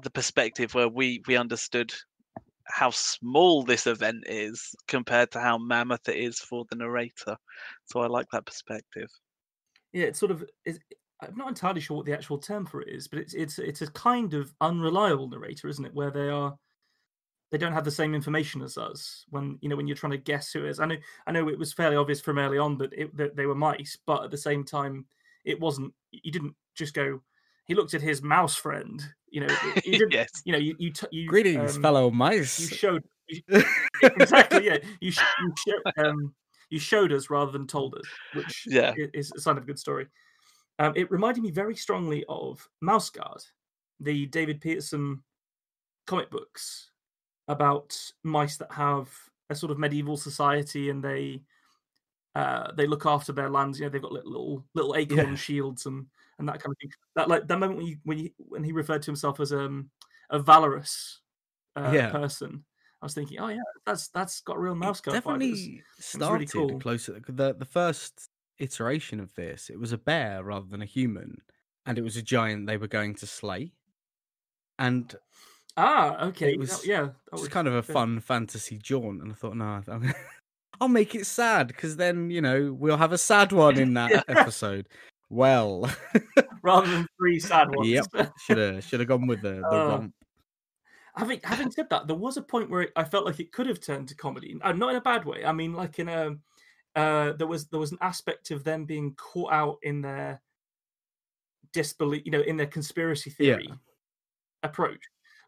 the perspective where we we understood how small this event is compared to how mammoth it is for the narrator. So I like that perspective. yeah. It's sort of. It's, I'm not entirely sure what the actual term for it is, but it's it's it's a kind of unreliable narrator, isn't it? Where they are, they don't have the same information as us. When you know when you're trying to guess who is. I know I know it was fairly obvious from early on that it, that they were mice, but at the same time, it wasn't. You didn't just go. He looked at his mouse friend. You know, you didn't. yes. You know, you you, t- you Greetings, um, fellow You mice. showed you, exactly. Yeah, you sh- you, show, um, you showed us rather than told us, which Yeah. is a sign of a good story. Um, it reminded me very strongly of Mouse Guard, the David Petersen comic books about mice that have a sort of medieval society and they uh, they look after their lands. You know, they've got little little, little acorn Yeah. shields and and that kind of thing. That like that moment when you when you when he referred to himself as um a valorous uh, Yeah. person, I was thinking, oh yeah, that's that's got real It mouse guard definitely really started cool. closer. The the first iteration of this, it was a bear rather than a human, and it was a giant they were going to slay. And Ah, okay, that- was- yeah, that it was kind of a fun fantasy jaunt, and I thought, no, I'm- I'll make it sad because then you know we'll have a sad one in that Yeah. episode. Well, rather than three sad ones. Yep. should have should have gone with the the Uh, romp. having having said that, there was a point where it, I felt like it could have turned to comedy, uh, not in a bad way. I mean, like in a uh, there was there was an aspect of them being caught out in their disbelief, you know, in their conspiracy Yeah. theory approach.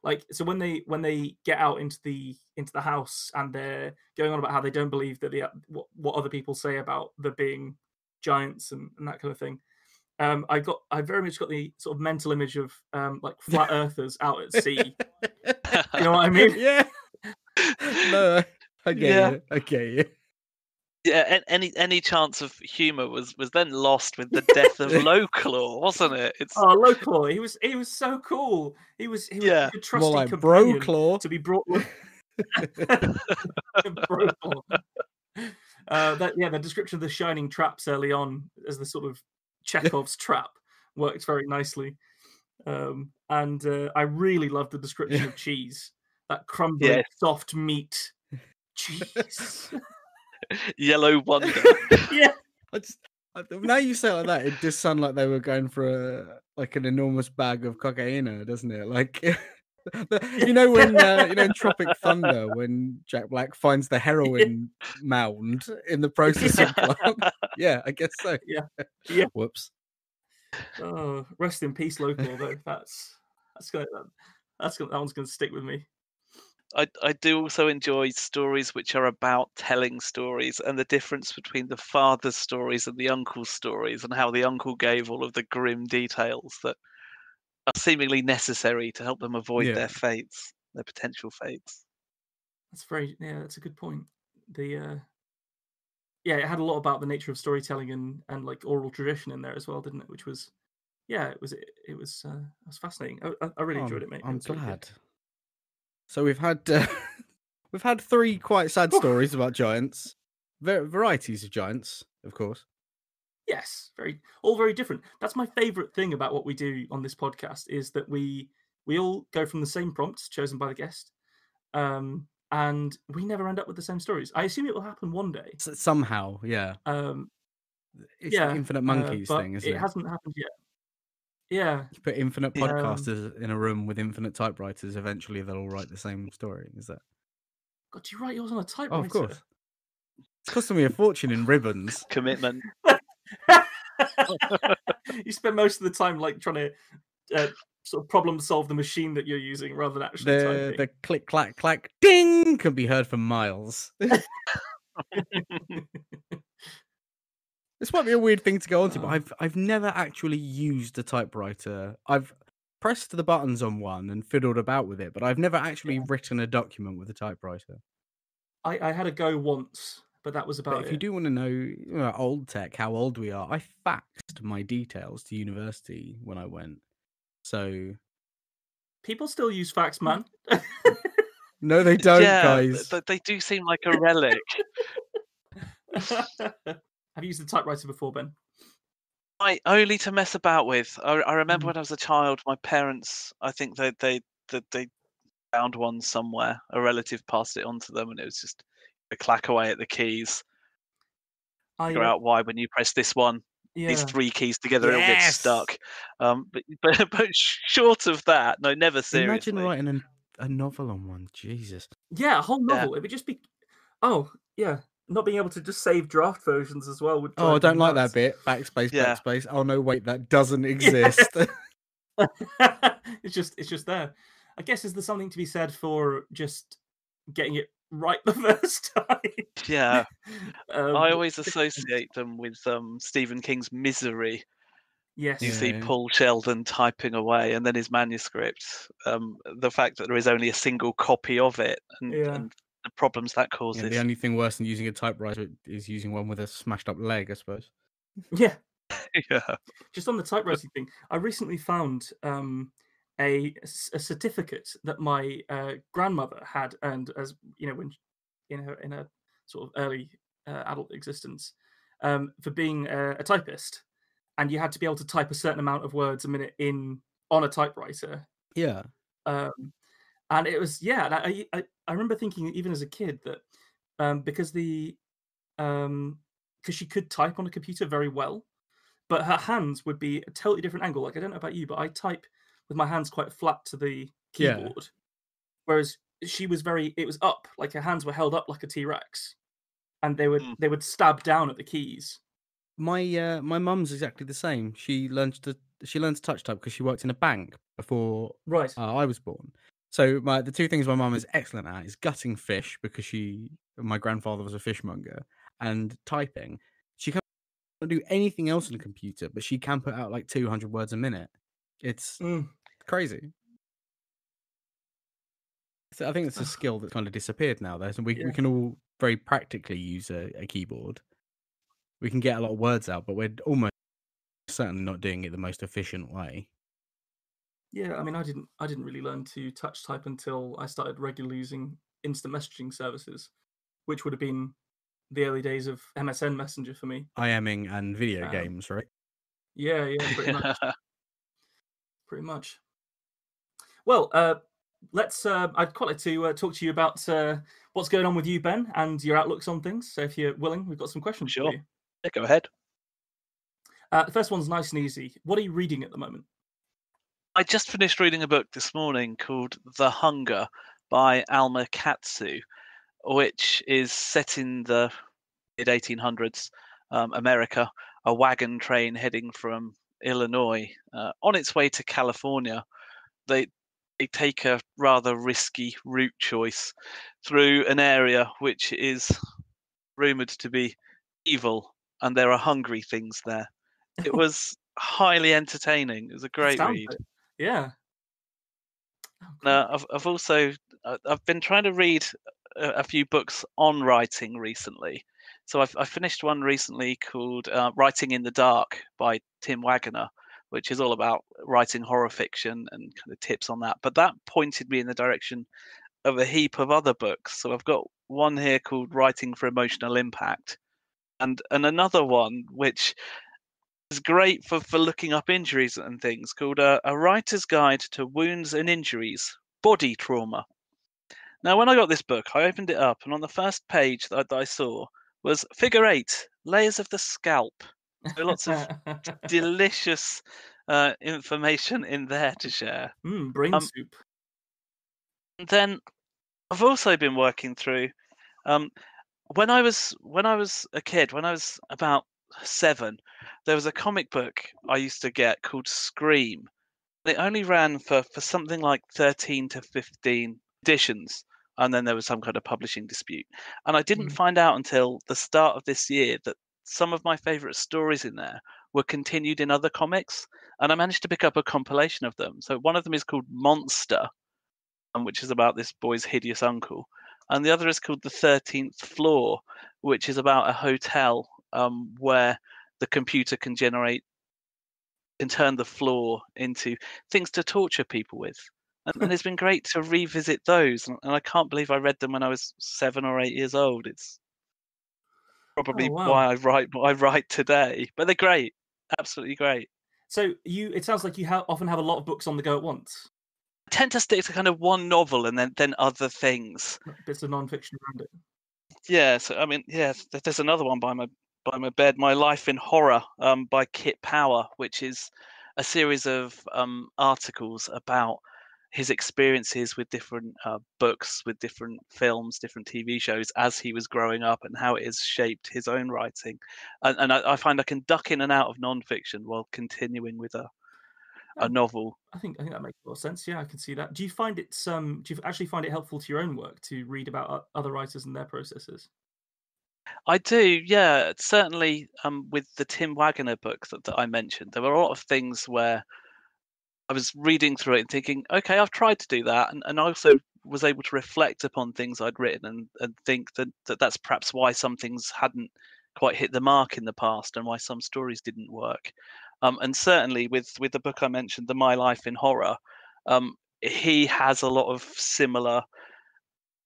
Like so when they when they get out into the into the house and they're going on about how they don't believe that the what, what other people say about there being giants and, and that kind of thing. Um, I got I very much got the sort of mental image of um, like flat earthers out at sea. You know what I mean? yeah. No, I get Yeah. you. I get you. Yeah, any any chance of humour was was then lost with the death of Lowclaw, wasn't it? It's Oh, local. He was he was so cool. He was he was Yeah. a trusty More like companion bro claw. to be brought. Bro claw. Uh, that yeah, the description of the shining traps early on as the sort of Chekhov's trap worked very nicely. Um, and uh, I really love the description of cheese, that crumbly, Yes. soft meat cheese. Yellow Wonder. yeah, I just I, now you say it like that, it does sound like they were going for a like an enormous bag of cocaine, doesn't it? Like you know when uh, you know in Tropic Thunder when Jack Black finds the heroin mound in the processing plant. Yeah, I guess so. Yeah. Yeah. Whoops. Oh, rest in peace, Lowclaw. Though that's that's gonna that's gonna that one's gonna stick with me. I, I do also enjoy stories which are about telling stories and the difference between the father's stories and the uncle's stories and how the uncle gave all of the grim details that are seemingly necessary to help them avoid Yeah. their fates, their potential fates. That's very yeah, that's a good point. The uh yeah, it had a lot about the nature of storytelling and and like oral tradition in there as well, didn't it? Which was yeah, it was it, it was uh, it was fascinating. I, I- I really Oh, enjoyed it, mate. I'm was really glad. So we've had uh, we've had three quite sad stories about giants, Var- varieties of giants, of course. Yes, very all very different. That's my favorite thing about what we do on this podcast is that we we all go from the same prompts chosen by the guest, um, and we never end up with the same stories. I assume it will happen one day. S- somehow, yeah. Um, It's yeah, the infinite uh, monkeys but thing, isn't it it? hasn't happened yet. Yeah, You put infinite Yeah. Um, podcasters in a room with infinite typewriters. Eventually, they'll all write the same story. Is that? God, do you write yours on a Oh, typewriter. of course. It's costing me a fortune in ribbons. Commitment. you spend most of the time like trying to uh, sort of problem solve the machine that you're using rather than actually The typing. the click clack clack ding can be heard for miles. This might be a weird thing to go on to, but Oh. I've I've never actually used a typewriter. I've pressed the buttons on one and fiddled about with it, but I've never actually written a document with a typewriter. I, I had a go once, but that was about But if you do want to know you know, old tech, how old we are, I faxed my details to university when I went. So People still use fax, man. no, they don't, yeah, guys. th- they do seem like a relic. Have you used the typewriter before, Ben? I only to mess about with. I, I remember Mm. when I was a child, my parents, I think they they they, they found one somewhere. A relative passed it on to them, and it was just a clack away at the keys. I, Figure out why when you press this one, yeah. these three keys together, it'll get stuck. Um, but, but but short of that, no, never seriously. Imagine writing an, a novel on one. Jesus. Yeah, a whole Yeah. novel. It would just be. Oh, yeah. Not being able to just save draft versions as well would. Oh, I don't like that bit. Backspace, Yeah. backspace. Oh no, wait, that doesn't exist. it's just, it's just there. I guess is there something to be said for just getting it right the first time? Yeah, Um, I always associate them with um, Stephen King's Misery. Yes. You Yeah, see. Paul Sheldon typing away, and then his manuscript. Um, the fact that there is only a single copy of it, and, Yeah. and the problems that Yeah, causes. the only thing worse than using a typewriter is using one with a smashed up leg, I suppose. Yeah. yeah. just on the typewriting thing, I recently found um, a, a certificate that my uh, grandmother had, and as you know, when in her in her sort of early uh, adult existence, um, for being a, a typist, and you had to be able to type a certain amount of words a minute in on a typewriter. Yeah. Um, and it was yeah, I, I I remember thinking even as a kid that um, because the um, because she could type on a computer very well, but her hands would be a totally different angle. Like I don't know about you, but I type with my hands quite flat to the Yeah. keyboard, whereas she was very it was up, like her hands were held up like a T Rex, and they would Mm. they would stab down at the keys. My uh, my mum's exactly the same. She learned to she learned to touch type because she worked in a bank before Right. uh, I was born. So my the two things my mum is excellent at is gutting fish because she my grandfather was a fishmonger and typing. She can't do anything else on a computer, but she can put out like two hundred words a minute. It's Mm. Crazy. So I think it's a skill that's kind of disappeared now. Though, so we Yeah. we can all very practically use a, a keyboard. We can get a lot of words out, but we're almost certainly not doing it the most efficient way. Yeah, I mean, I didn't, I didn't really learn to touch type until I started regularly using instant messaging services, which would have been the early days of MSN Messenger for me. IMing and video Um, games, right? Yeah, yeah, pretty much, pretty much. Well, uh, let's. Uh, I'd quite like to uh, talk to you about uh, what's going on with you, Ben, and your outlooks on things. So, if you're willing, we've got some questions Sure. for you. yeah, go ahead. Uh, the first one's nice and easy. What are you reading at the moment? I just finished reading a book this morning called The Hunger by Alma Katsu, which is set in the mid 1800s um, America. A wagon train heading from Illinois uh, on its way to California. They they take a rather risky route choice through an area which is rumored to be evil, and there are hungry things there. It was highly entertaining. It was a great read. it. Yeah. Oh, cool. No, I've I've also I've been trying to read a, a few books on writing recently. So I've I finished one recently called uh, "Writing in the Dark" by Tim Waggoner, which is all about writing horror fiction and kind of tips on that. But that pointed me in the direction of a heap of other books. So I've got one here called "Writing for Emotional Impact," and and another one which is great for, for looking up injuries and things called a, a writer's guide to wounds and injuries body trauma now when i got this book i opened it up and on the first page that i saw was figure eight layers of the scalp so lots of delicious uh, information in there to share mm, brain um, soup. then I've also been working through um, when I was when I was a kid, when I was about seven, there was a comic book I used to get called Scream. It only ran for, for something like thirteen to fifteen editions, and then there was some kind of publishing dispute. And I didn't Mm. find out until the start of this year that some of my favorite stories in there were continued in other comics, and I managed to pick up a compilation of them. So one of them is called Monster, um, which is about this boy's hideous uncle. and the other is called The Thirteenth Floor, which is about a hotel um, where the computer can generate and turn the floor into things to torture people with. And, and it's been great to revisit those, and, and I can't believe I read them when I was seven or eight years old. It's probably Oh, wow. why I write what I write today. But they're great, absolutely great. So you, it sounds like you ha- often have a lot of books on the go at once. I tend to stick to kind of one novel and then then other things. Bits of non-fiction around it. Yeah, so I mean, yeah, there's another one by my by my bed, My Life in Horror, um, by Kit Power, which is a series of um, articles about his experiences with different uh, books, with different films, different TV shows as he was growing up, and how it has shaped his own writing. And, and I, I find I can duck in and out of nonfiction while continuing with a a novel. I think I think that makes a lot of sense. Yeah, I can see that. Do you find it's um? Do you actually find it helpful to your own work to read about other writers and their processes? I do, yeah. Certainly, um, with the Tim Waggoner book that, that I mentioned, there were a lot of things where I was reading through it and thinking, okay, I've tried to do that, and, and I also was able to reflect upon things I'd written and, and think that, that that's perhaps why some things hadn't quite hit the mark in the past and why some stories didn't work. Um, and certainly with with the book I mentioned, The My Life in Horror, um, he has a lot of similar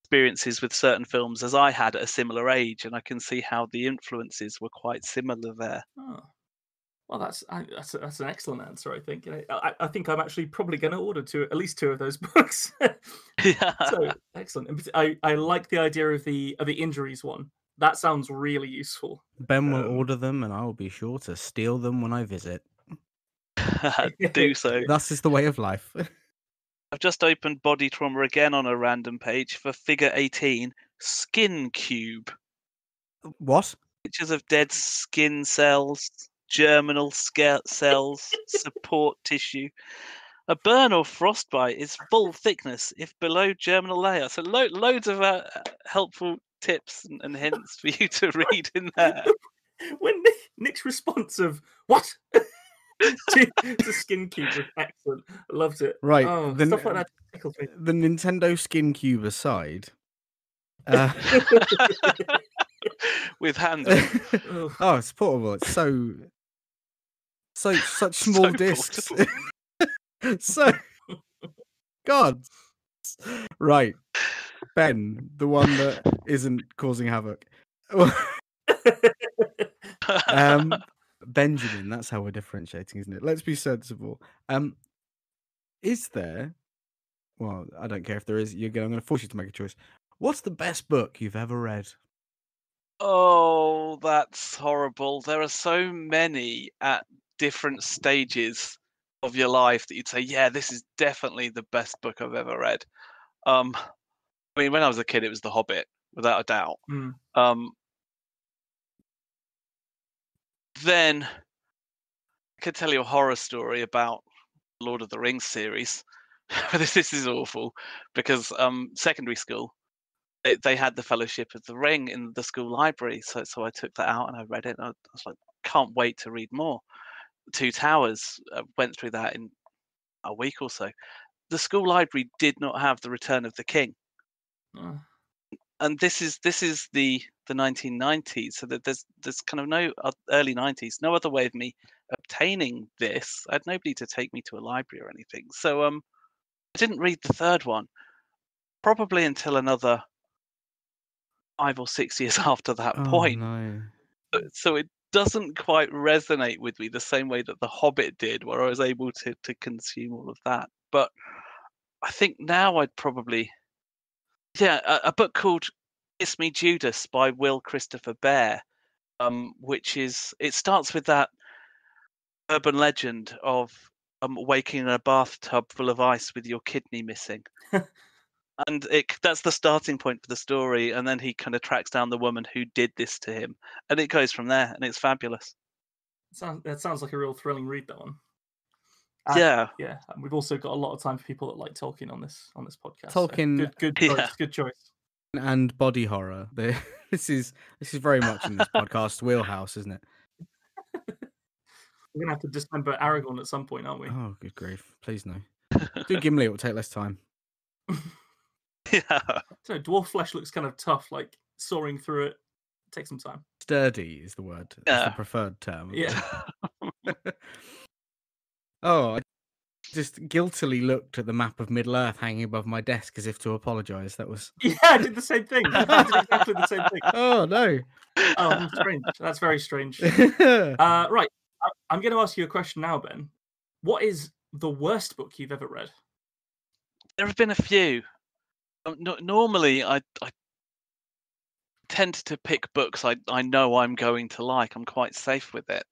experiences with certain films as I had at a similar age, and I can see how the influences were quite similar there. Oh, well, that's I, that's a- that's an excellent answer. I think. I, I, I think I'm actually probably going to order two, at least two of those books. yeah. so excellent. And I I like the idea of the of the injuries one. That sounds really useful. Ben will Um, order them, and I will be sure to steal them when I visit. do so. Thus is the way of life. I've just opened Body Trauma again on a random page for figure 18, Skin Cube. what? Pictures of dead skin cells, germinal sca- cells, support tissue. A burn or frostbite is full thickness if below germinal layer. So lo- loads of uh, helpful tips and, and hints for you to read in there. when Nick, Nick's response of "What?" to, to Skin Cube was excellent. I loved it. Right, Oh, then- stuff like that tickles me. The Nintendo Skin Cube aside. Uh, With handle. Ugh. oh, it's portable. It's so, so such So small discs. so, God. Right, Ben, the one that isn't causing havoc. um, Benjamin, that's how we're differentiating, isn't it? Let's be sensible. Um, is there? Well, I don't care if there is. You're going. I'm going to force you to make a choice. What's the best book you've ever read? Oh, that's horrible. There are so many at different stages of your life that you'd say, yeah, this is definitely the best book I've ever read. Um, I mean, when I was a kid, it was The Hobbit, without a doubt. Mm. Um, then I could tell you a horror story about Lord of the Rings series. this, this is awful because um, secondary school, they, they had the Fellowship of the Ring in the school library. So, so I took that out and I read it. And I was like, can't wait to read more. Two Towers uh, went through that in a week or so. The school library did not have the Return of the King. Oh, and this is this is the the 1990s so that there's there's kind of no oth- early 90s no other way of me obtaining this. I had nobody to take me to a library or anything. So um i didn't read the third one probably until another five or six years after that Oh, point. no. Uh, so it doesn't quite resonate with me the same way that the hobbit did where i was able to to consume all of that. But i think now i'd probably yeah a, a book called kiss me judas by will christopher Baer um which is it starts with that urban legend of um waking in a bathtub full of ice with your kidney missing and it that's the starting point for the story and then he kind of tracks down the woman who did this to him and it goes from there and it's fabulous sounds, that sounds like a real thrilling read. That one. And- yeah Yeah, and we've also got a lot of time for people that like Tolkien on this on this podcast. Tolkien- good, good Yeah. choice. Good choice. And body horror. This is this is very much in this podcast wheelhouse, isn't it? We're gonna have to dismember Aragorn at some point, aren't we? Oh, good grief! Please no. Do Gimli. It will take less time. Yeah. So dwarf flesh looks kind of tough, like soaring through it. Take some time. Sturdy is the word. It's the preferred term. Yeah. oh, I just guiltily looked at the map of Middle Earth hanging above my desk as if to apologise. That was. Yeah, I did the same thing. I did exactly the same thing. Oh no. Oh, that's strange. That's very strange. Uh, right. I'm going to ask you a question now, Ben. What is the worst book you've ever read? There have been a few. Um, no- normally, I, I tend to pick books I, I know I'm going to like. I'm quite safe with it.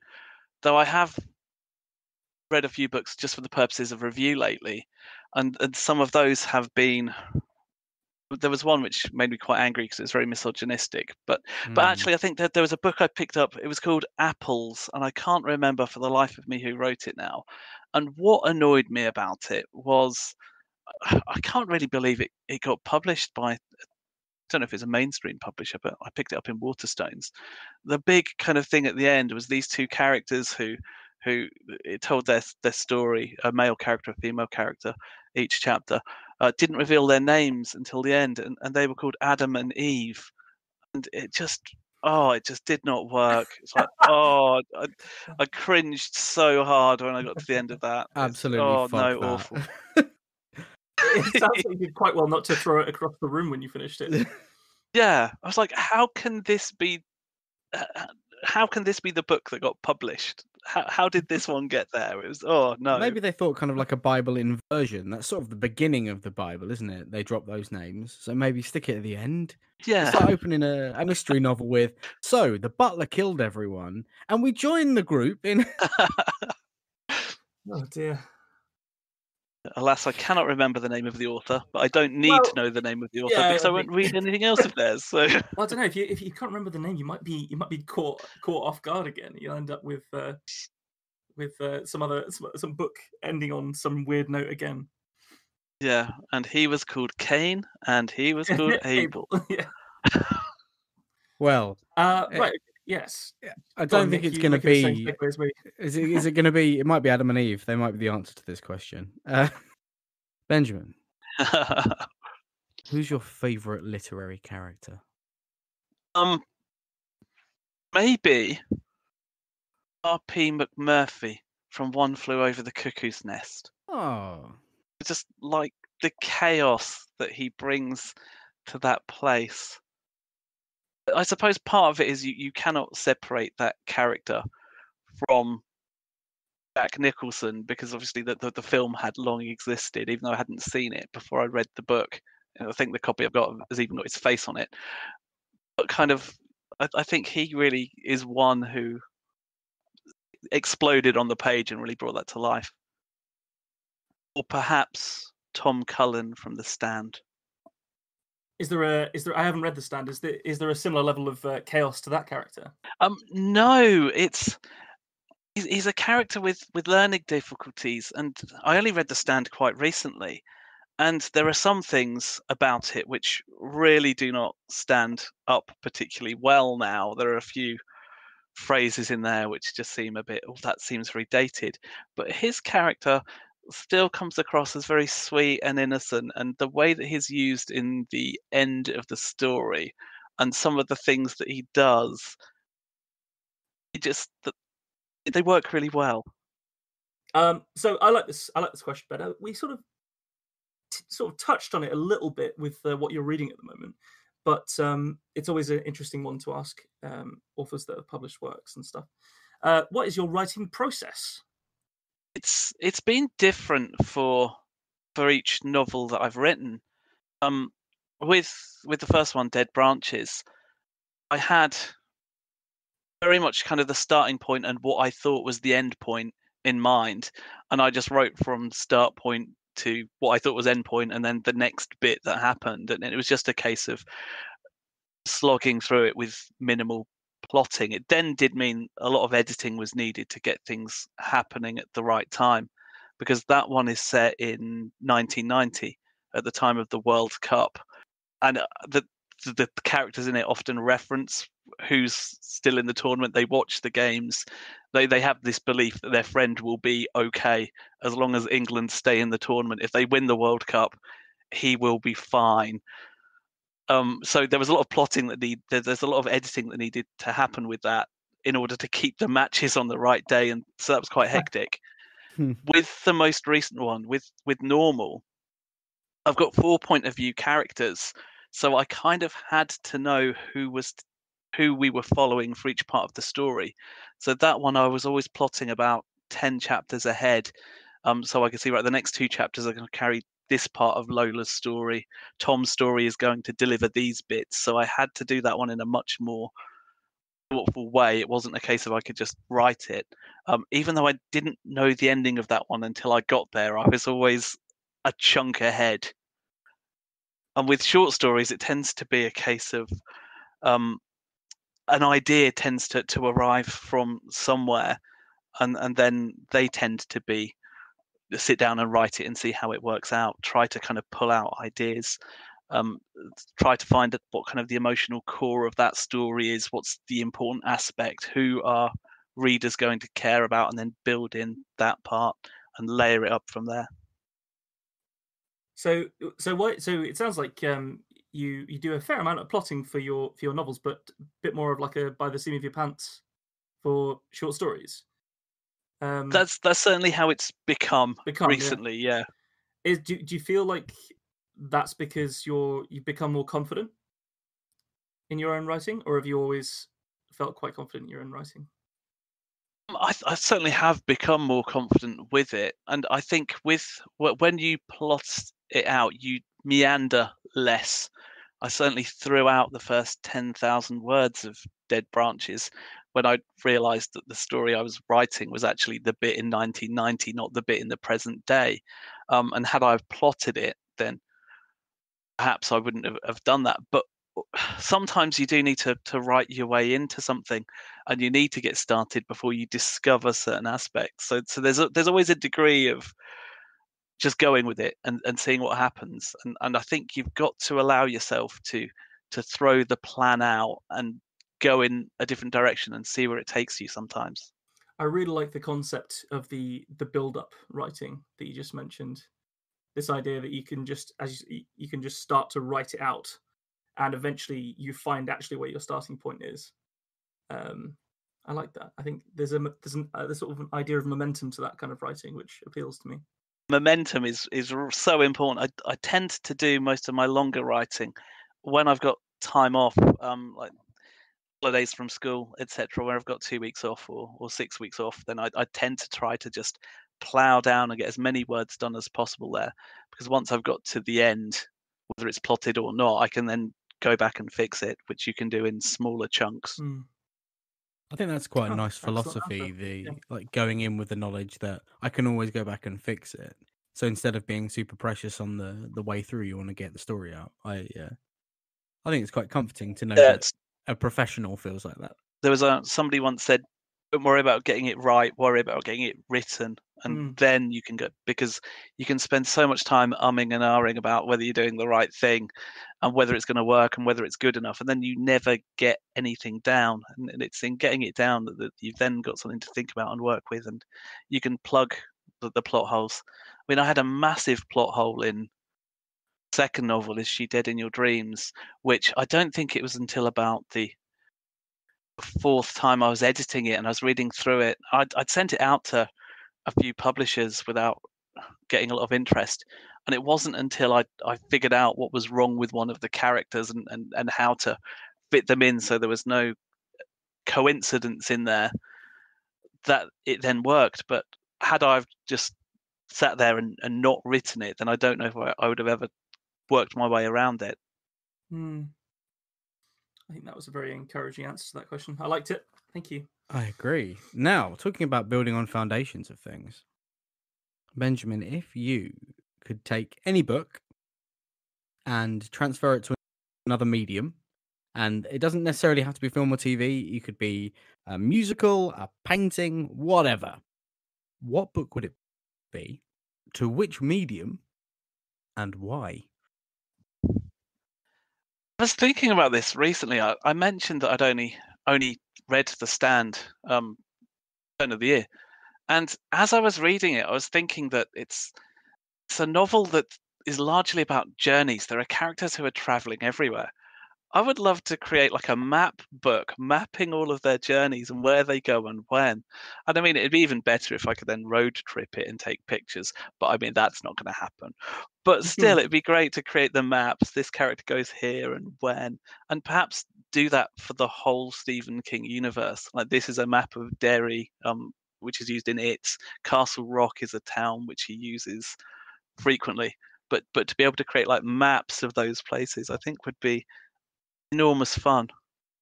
Though I have read a few books just for the purposes of review lately, and, and some of those have been. There was one which made me quite angry because it was very misogynistic. But but Mm. actually, I think that there was a book I picked up. It was called Apples, and I can't remember for the life of me who wrote it now. And what annoyed me about it was I can't really believe it. It got published by I don't know if it's a mainstream publisher, but I picked it up in Waterstones. The big kind of thing at the end was these two characters who who it told their their story, a male character, a female character, each chapter. Uh, didn't reveal their names until the end, and, and they were called Adam and Eve, and it just oh, it just did not work. It's like oh, I, I cringed so hard when I got to the end of that. Absolutely. Oh no, that. awful. It sounds like you did quite well not to throw it across the room when you finished it. Yeah, I was like, how can this be? h- h- How can this be the book that got published? How how did this one get there? It was oh no. Maybe they thought kind of like a Bible inversion. That's sort of the beginning of the Bible, isn't it? They drop those names. So maybe stick it at the end. yeah, It's like opening a, a mystery novel with, so the butler killed everyone, and we join the group in. Oh dear. Alas, I cannot remember the name of the author, but I don't need Well, to know the name of the author yeah, because I I won't mean- read anything else of theirs. So Well, I don't know if you if you can't remember the name, you might be you might be caught caught off guard again. You'll end up with uh, with uh, some other some, some book ending on some weird note again. yeah, and he was called Cain, and he was called Abel. yeah. Well, Uh, Eh, right. Yes. I don't think it's going to make the same be. segue as me. Is it? Is it going to be? It might be Adam and Eve. They might be the answer to this question. Uh, Benjamin, who's your favourite literary character? um, maybe R.P. McMurphy from One Flew Over the Cuckoo's Nest. Oh, just like the chaos that he brings to that place. I suppose part of it is you, you cannot separate that character from Jack Nicholson because obviously the, the, the film had long existed, even though I hadn't seen it before I read the book. And I think the copy I've got has even got his face on it. But kind of, I, I think he really is one who exploded on the page and really brought that to life or perhaps Tom Cullen from The Stand. Is there a is there? I haven't read the stand. Is there is there a similar level of uh, chaos to that character? Um, no, it's he's, a character with with learning difficulties, and I only read The Stand quite recently, and there are some things about it which really do not stand up particularly well now. There are a few phrases in there which just seem a bit, oh, that seems very dated, but his character still comes across as very sweet and innocent and the way that he's used in the end of the story and some of the things that he does it just they work really well Um, so I like this. I like this question better. We sort of t- sort of touched on it a little bit with uh, what you're reading at the moment, but um, it's always an interesting one to ask um, authors that have published works and stuff. Uh, what is your writing process? It's it's been different for for each novel that I've written. Um, with with the first one, Dead Branches, I had very much kind of the starting point and what I thought was the end point in mind, and I just wrote from start point to what I thought was end point, and then the next bit that happened, and it was just a case of slogging through it with minimal plotting. It then did mean a lot of editing was needed to get things happening at the right time, because that one is set in 1990 at the time of the World Cup, and uh, the the, the characters in it often reference who's still in the tournament. They watch the games. They they have this belief that their friend will be okay as long as England stay in the tournament. If they win the World Cup, he will be fine. Um, so there was a lot of plotting that need. There's a lot of editing that needed to happen with that in order to keep the matches on the right day, and so that was quite hectic. Hmm. with the most recent one, with with normal, I've got four point of view characters, so I kind of had to know who was who we were following for each part of the story. So that one I was always plotting about ten chapters ahead, um, so I could see right the next two chapters are going to carry this part of Lola's story. Tom's story is going to deliver these bits, so I had to do that one in a much more thoughtful way. It wasn't a case of I could just write it. Um, even though I didn't know the ending of that one until I got there, I was always a chunk ahead. And with short stories, it tends to be a case of um, an idea tends to, to arrive from somewhere, and, and then they tend to be sit down and write it and see how it works out. Try to kind of pull out ideas um, try to find what kind of the emotional core of that story is, what's the important aspect, who are readers going to care about, and then build in that part and layer it up from there. So, so what? So it sounds like um, you you do a fair amount of plotting for your for your novels, but a bit more of like a by the seam of your pants for short stories. Um, that's that's certainly how it's become, become recently. Yeah. yeah. Is do do you feel like that's because you're you've become more confident in your own writing, or have you always felt quite confident in your own writing? Um, I, I, certainly have become more confident with it, and I think with when you plot it out, you meander less. I certainly threw out the first ten thousand words of Dead Branches when I realised that the story I was writing was actually the bit in 1990, not the bit in the present day. Um, and had I plotted it, then perhaps I wouldn't have, have done that. But sometimes you do need to, to write your way into something and you need to get started before you discover certain aspects. So, so there's a, there's always a degree of just going with it and, and seeing what happens. And, and I think you've got to allow yourself to to throw the plan out and go in a different direction and see where it takes you sometimes. I really like the concept of the the build up writing that you just mentioned. This idea that you can just as you, you can just start to write it out and eventually you find actually where your starting point is. Um i like that. I think there's a there's, an, uh, there's sort of an idea of momentum to that kind of writing which appeals to me. Momentum is is so important. I, I tend to do most of my longer writing when i've got time off um like holidays from school etc where i've got two weeks off or, or six weeks off then I, I tend to try to just plow down and get as many words done as possible there because once I've got to the end, whether it's plotted or not, I can then go back and fix it, which you can do in smaller chunks. Mm. I think that's quite a nice philosophy. The yeah. like going in with the knowledge that I can always go back and fix it. So instead of being super precious on the the way through, you want to get the story out. I yeah, I think it's quite comforting to know yeah, that a professional feels like that. There was a somebody once said, "Don't worry about getting it right. Worry about getting it written." and mm. then you can go because you can spend so much time umming and ahhing about whether you're doing the right thing and whether it's going to work and whether it's good enough and then you never get anything down and it's in getting it down that, that you've then got something to think about and work with and you can plug the, the plot holes i mean i had a massive plot hole in second novel is she dead in your dreams which i don't think it was until about the fourth time i was editing it and i was reading through it i'd, I'd sent it out to a few publishers without getting a lot of interest. And it wasn't until I, I figured out what was wrong with one of the characters and, and, and how to fit them in so there was no coincidence in there that it then worked. But had I just sat there and, and not written it, then I don't know if I, I would have ever worked my way around it. Hmm. I think that was a very encouraging answer to that question. I liked it. Thank you. I agree. Now, talking about building on foundations of things, Benjamin, if you could take any book and transfer it to another medium, and it doesn't necessarily have to be film or TV, you could be a musical, a painting, whatever. What book would it be? To which medium and why? I was thinking about this recently. I, I mentioned that I'd only only read The Stand, um, turn of the year, and as I was reading it, I was thinking that it's it's a novel that is largely about journeys. There are characters who are traveling everywhere. I would love to create like a map book mapping all of their journeys and where they go and when. And I mean, it'd be even better if I could then road trip it and take pictures. But I mean, that's not going to happen. But still, it'd be great to create the maps. This character goes here and when, and perhaps do that for the whole Stephen King universe. Like this is a map of Derry, um, which is used in it. Castle Rock is a town which he uses frequently. But but to be able to create like maps of those places, I think would be enormous fun.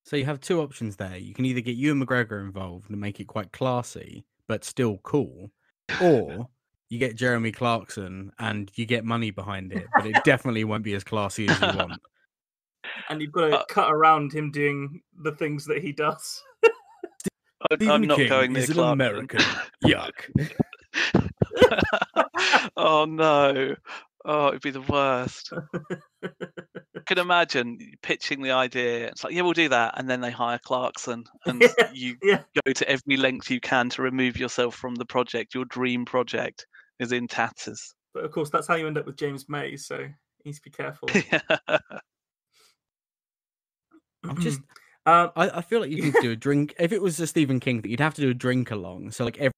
So you have two options there. You can either get Ewan McGregor involved and make it quite classy, but still cool, or you get Jeremy Clarkson and you get money behind it, but it definitely won't be as classy as you want. And you've got to Uh, cut around him doing the things that he does. I- Stephen I'm not King going near is an Clarkson. American. Yuck. oh no. Oh, it'd be the worst. I can imagine pitching the idea. It's like, yeah, we'll do that, and then they hire Clarkson, and Yeah, you yeah. go to every length you can to remove yourself from the project. Your dream project is in tatters. But of course, that's how you end up with James May. So you need to be careful. I'm just Um, I, I feel like you need to do a drink. If it was a Stephen King that you'd have to do a drink along. So like every,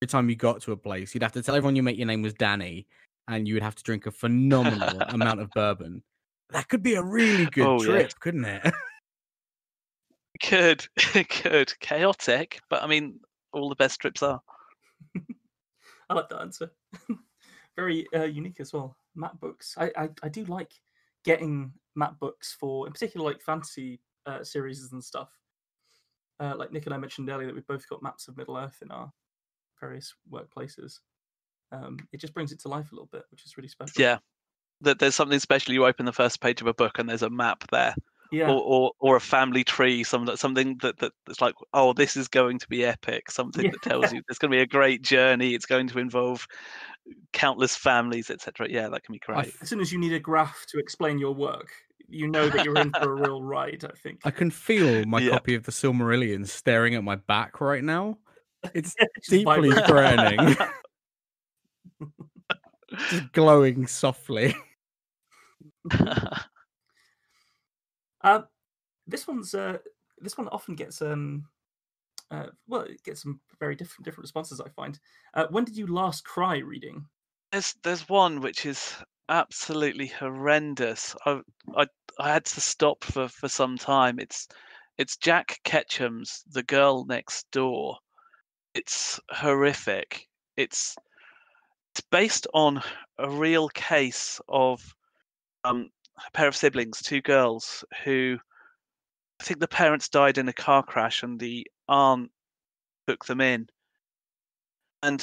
every time you got to a place, you'd have to tell everyone you met your name was Danny, and you would have to drink a phenomenal amount of bourbon. That could be a really good Oh, yeah. trip, couldn't it? could, could. Chaotic, but I mean, all the best trips are. I like that answer. Very uh, unique as well. Map books. I, I I do like getting map books for, in particular, like fantasy uh, series and stuff. Uh, like Nick and I mentioned earlier that we've both got maps of Middle Earth in our various workplaces. Um, it just brings it to life a little bit, which is really special. Yeah. That there's something special. You open the first page of a book and there's a map there, yeah. or, or or a family tree. Some something that that that's like, oh, this is going to be epic. Something that tells you there's going to be a great journey. It's going to involve countless families, etc. Yeah, that can be I great. As soon as you need a graph to explain your work, you know that you're in for a real ride. I think. I can feel my Yeah. copy of the Silmarillion staring at my back right now. It's deeply vibrant. threatening, just glowing softly. Uh, this one's uh, this one often gets um, uh, well, it gets some very different different responses. I find. Uh, when did you last cry reading? There's there's one which is absolutely horrendous. I I I had to stop for for some time. It's it's Jack Ketchum's The Girl Next Door. It's horrific. It's it's based on a real case of um, a pair of siblings, two girls who I think the parents died in a car crash and the aunt took them in. And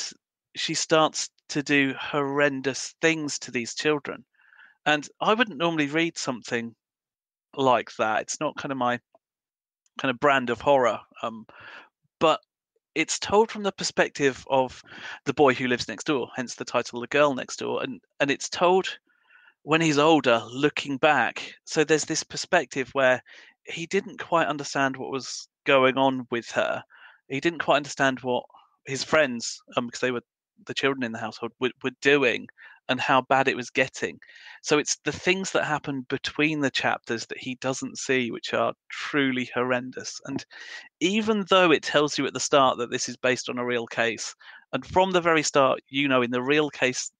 she starts to do horrendous things to these children. And I wouldn't normally read something like that. It's not kind of my kind of brand of horror. Um, but it's told from the perspective of the boy who lives next door, hence the title The Girl Next Door. And and it's told when he's older, looking back. So there's this perspective where he didn't quite understand what was going on with her. He didn't quite understand what his friends, um, because they were the children in the household, were, were doing and how bad it was getting. So it's the things that happen between the chapters that he doesn't see, which are truly horrendous. And even though it tells you at the start that this is based on a real case, and from the very start, you know, in the real case,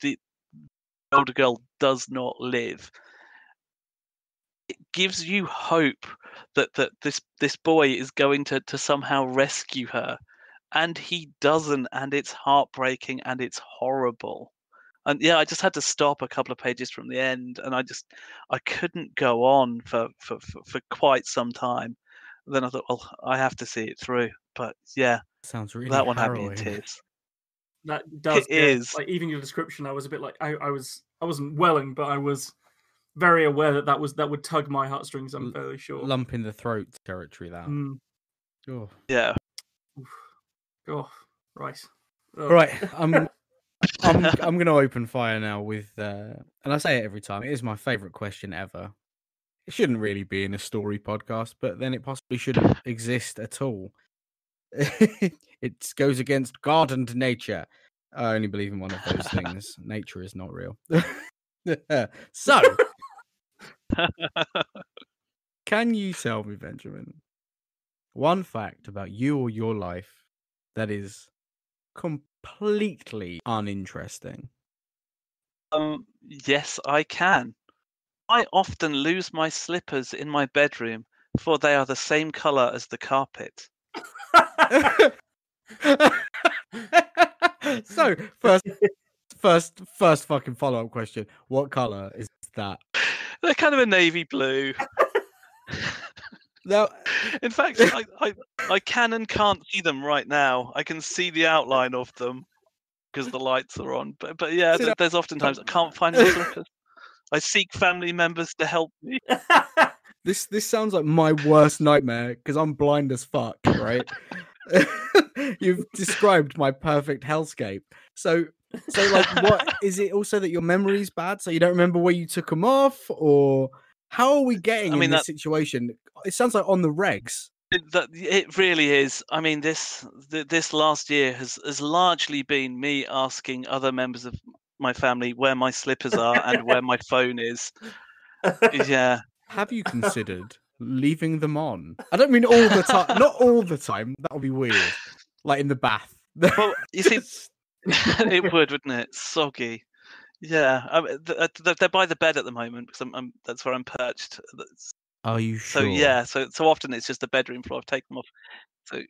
the older girl does not live. It gives you hope that that this this boy is going to to somehow rescue her, and he doesn't, and it's heartbreaking and it's horrible. And yeah, I just had to stop a couple of pages from the end, and I just I couldn't go on for for for, for quite some time. Then I thought, well, I have to see it through. But yeah, Sounds really that one had me in tears. That does. It get- is. like even your description. I was a bit like I, I was. I wasn't welling, but I was very aware that that was that would tug my heartstrings. I'm L- fairly sure. Lump in the throat territory. That. Mm, Oh. Yeah. oh, right. Oh. Right, I'm I'm I'm going to open fire now with, uh, and I say it every time. It is my favorite question ever. It shouldn't really be in a story podcast, but then it possibly shouldn't exist at all. it goes against God and nature. I only believe in one of those things. nature is not real. so, can you tell me, Benjamin, one fact about you or your life that is completely uninteresting? Um, yes, I can. I often lose my slippers in my bedroom, for they are the same color as the carpet. so, first, first, first fucking follow up question: What color is that? They're kind of a navy blue. Now, In fact, I, I, I can and can't see them right now. I can see the outline of them because the lights are on. But but yeah, th- there's oftentimes I can't find my slippers. I seek family members to help me. this this sounds like my worst nightmare because I'm blind as fuck, right? You've described my perfect hellscape. So, so like, what is it? Also, that your memory's bad, so you don't remember where you took them off, or how are we getting I mean, in this that- situation? It sounds like on the regs. It, that, it really is. I mean, this this last year has has largely been me asking other members of my family where my slippers are and where my phone is. Yeah, Have you considered leaving them on? I don't mean all the time. Not all the time. That would be weird. Like in the bath. Well, you see, it would, wouldn't it? Soggy. Yeah, I mean, uh, th- they're by the bed at the moment because I'm, I'm that's where I'm perched. That's- Are you sure? So yeah, so so often it's just the bedroom floor. I've taken them off. So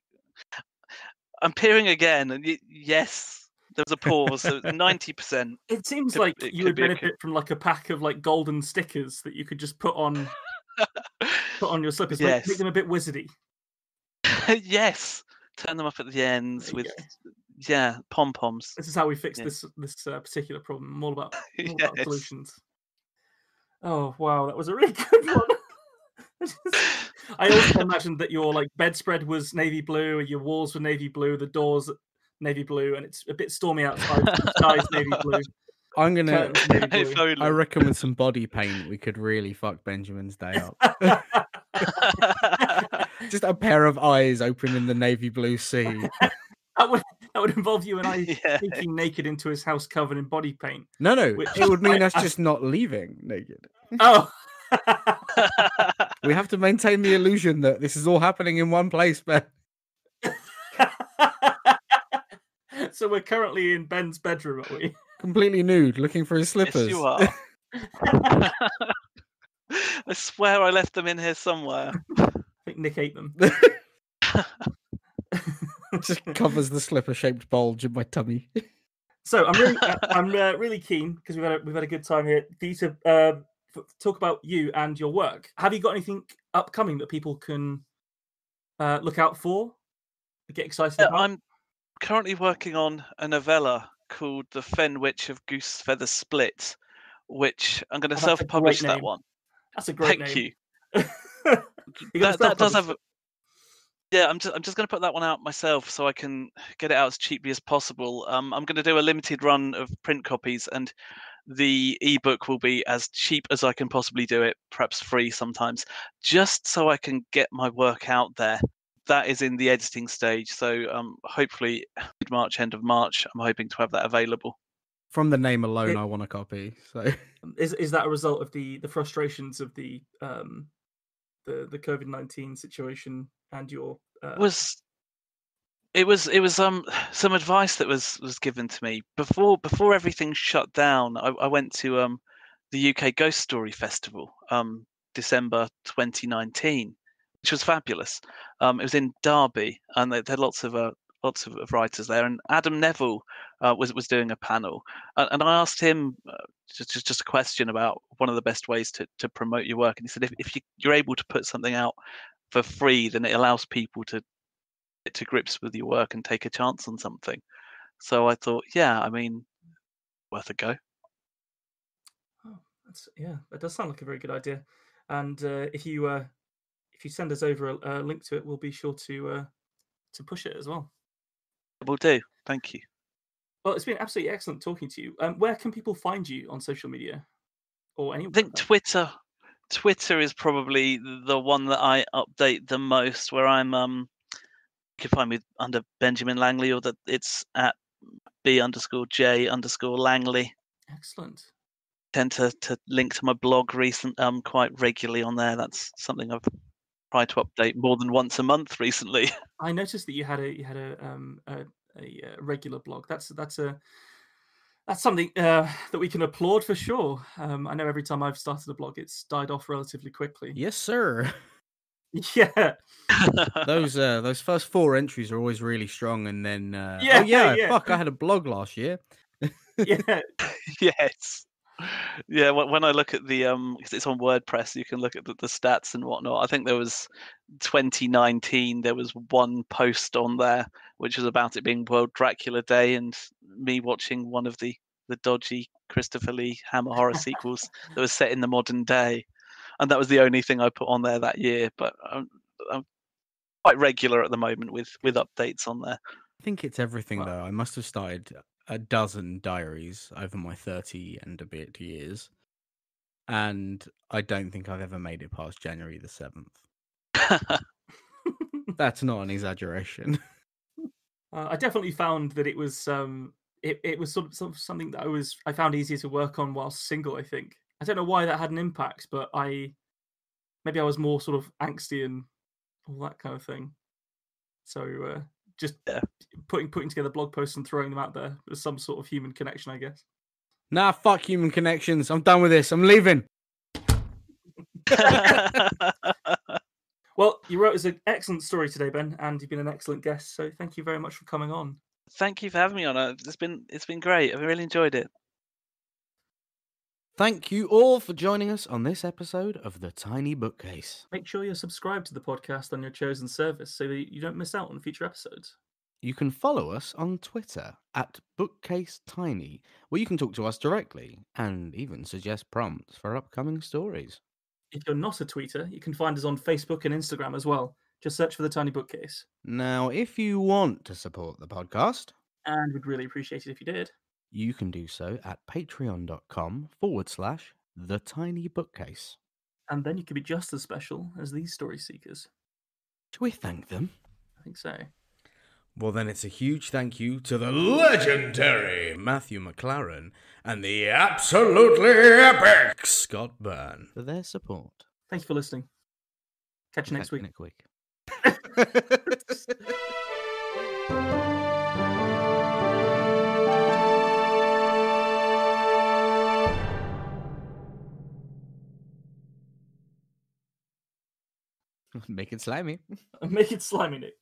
I'm peering again, and y- yes, there was a pause. So ninety percent. It seems Could- like it you would be a from like a pack of like golden stickers that you could just put on put on your slippers. Yes. make them a bit wizardy. yes, turn them up at the ends There with yeah pom poms. This is how we fix Yeah. this this uh, particular problem. I'm all about, I'm all about solutions. Oh wow, that was a really good one. I also imagined that your like bedspread was navy blue, your walls were navy blue, the doors navy blue, and it's a bit stormy outside. the Sky's navy blue. I'm gonna. navy blue. I reckon with some body paint, we could really fuck Benjamin's day up. Just a pair of eyes open in the navy blue sea. That would that would involve you and I yeah. sneaking naked into his house covered in body paint. No, no, Which it would mean I- us I- just not leaving naked. Oh. We have to maintain the illusion that this is all happening in one place, Ben. so we're currently in Ben's bedroom, are we? Completely nude, looking for his yes, slippers. you are. I swear I left them in here somewhere. I think Nick ate them. just covers the slipper-shaped bulge in my tummy. So I'm really, uh, I'm uh, really keen because we've had a, we've had a good time here. For you to uh, f- talk about you and your work. Have you got anything upcoming that people can uh, look out for? Get excited Yeah, about? I'm currently working on a novella called The Fen Witch of Goose Feather Split, which I'm going to Oh, great self-publish that one. That's a great Thank name. you. You're That, that does have. a- Yeah, I'm just I'm just going to put that one out myself so I can get it out as cheaply as possible. Um, I'm going to do a limited run of print copies, and the ebook will be as cheap as I can possibly do it, perhaps free sometimes, just so I can get my work out there. That is in the editing stage, so um, hopefully mid March, end of March, I'm hoping to have that available. From the name alone, It- I want a copy. So Is is that a result of the the frustrations of the um the the COVID nineteen situation and your uh, was it was it was um some advice that was was given to me. Before before everything shut down i, I went to um the uk ghost story festival um december 2019 which was fabulous. Um it was in derby and they, they had lots of uh, lots of, of writers there and adam nevill uh, was was doing a panel. And, and i asked him uh, just, just a question about one of the best ways to to promote your work and he said if, if you, you're able to put something out for free, then it allows people to get to grips with your work and take a chance on something. So I thought, yeah, I mean, worth a go. Oh, that's yeah, that does sound like a very good idea. And uh, if you uh, if you send us over a, a link to it, we'll be sure to uh, to push it as well. We'll do. Thank you. Well, it's been absolutely excellent talking to you. Um, where can people find you on social media or I think Twitter, Twitter is probably the one that I update the most. Where I'm, um, can find me under Benjamin Langley, or that it's at b underscore j underscore Langley. Excellent. tend to to link to my blog recent um quite regularly on there. That's something I've tried to update more than once a month recently. I noticed that you had a you had a um a, a, uh regular blog. That's that's a that's something uh, that we can applaud for sure. Um, I know every time I've started a blog, it's died off relatively quickly. Yes, sir. Yeah, those uh, those first four entries are always really strong, and then uh, Yeah, oh yeah, yeah. fuck, I had a blog last year. yeah, yes. Yeah, when when I look at the um, because it's on WordPress, you can look at the, the stats and whatnot. I think there was 2019. There was one post on there which was about it being World Dracula Day and me watching one of the the dodgy Christopher Lee Hammer horror sequels that was set in the modern day, and that was the only thing I put on there that year. But I'm, I'm quite regular at the moment with with updates on there. I think it's everything Well- though. I must have started a dozen diaries over my thirty and a bit years, and I don't think I've ever made it past January the seventh. That's not an exaggeration. Uh, I definitely found that it was um it, it was sort of, sort of something that I was I found easier to work on whilst single. I think I don't know why that had an impact, but I maybe I was more sort of angsty and all that kind of thing. So uh, just Yeah. putting putting together blog posts and throwing them out there was some sort of human connection, I guess. nah, fuck human connections. I'm done with this. I'm leaving. Well, you wrote us an excellent story today, Ben, and you've been an excellent guest. So thank you very much for coming on. Thank you for having me on. Uh, It's been it's been great. I've really enjoyed it. Thank you all for joining us on this episode of The Tiny Bookcase. Make sure you're subscribed to the podcast on your chosen service so that you don't miss out on future episodes. You can follow us on Twitter at BookcaseTiny, where you can talk to us directly and even suggest prompts for upcoming stories. If you're not a tweeter, you can find us on Facebook and Instagram as well. Just search for the Tiny Bookcase. Now, if you want to support the podcast, And we'd really appreciate it if you did. You can do so at patreon.com forward slash The Tiny Bookcase. And then you could be just as special as these story seekers. Shall we thank them? I think so. Well, then it's a huge thank you to the legendary Matthew McLaren and the absolutely epic Scott Byrne for their support. Thank you for listening. Catch you next week. Next week. Make it slimy. Make it slimy.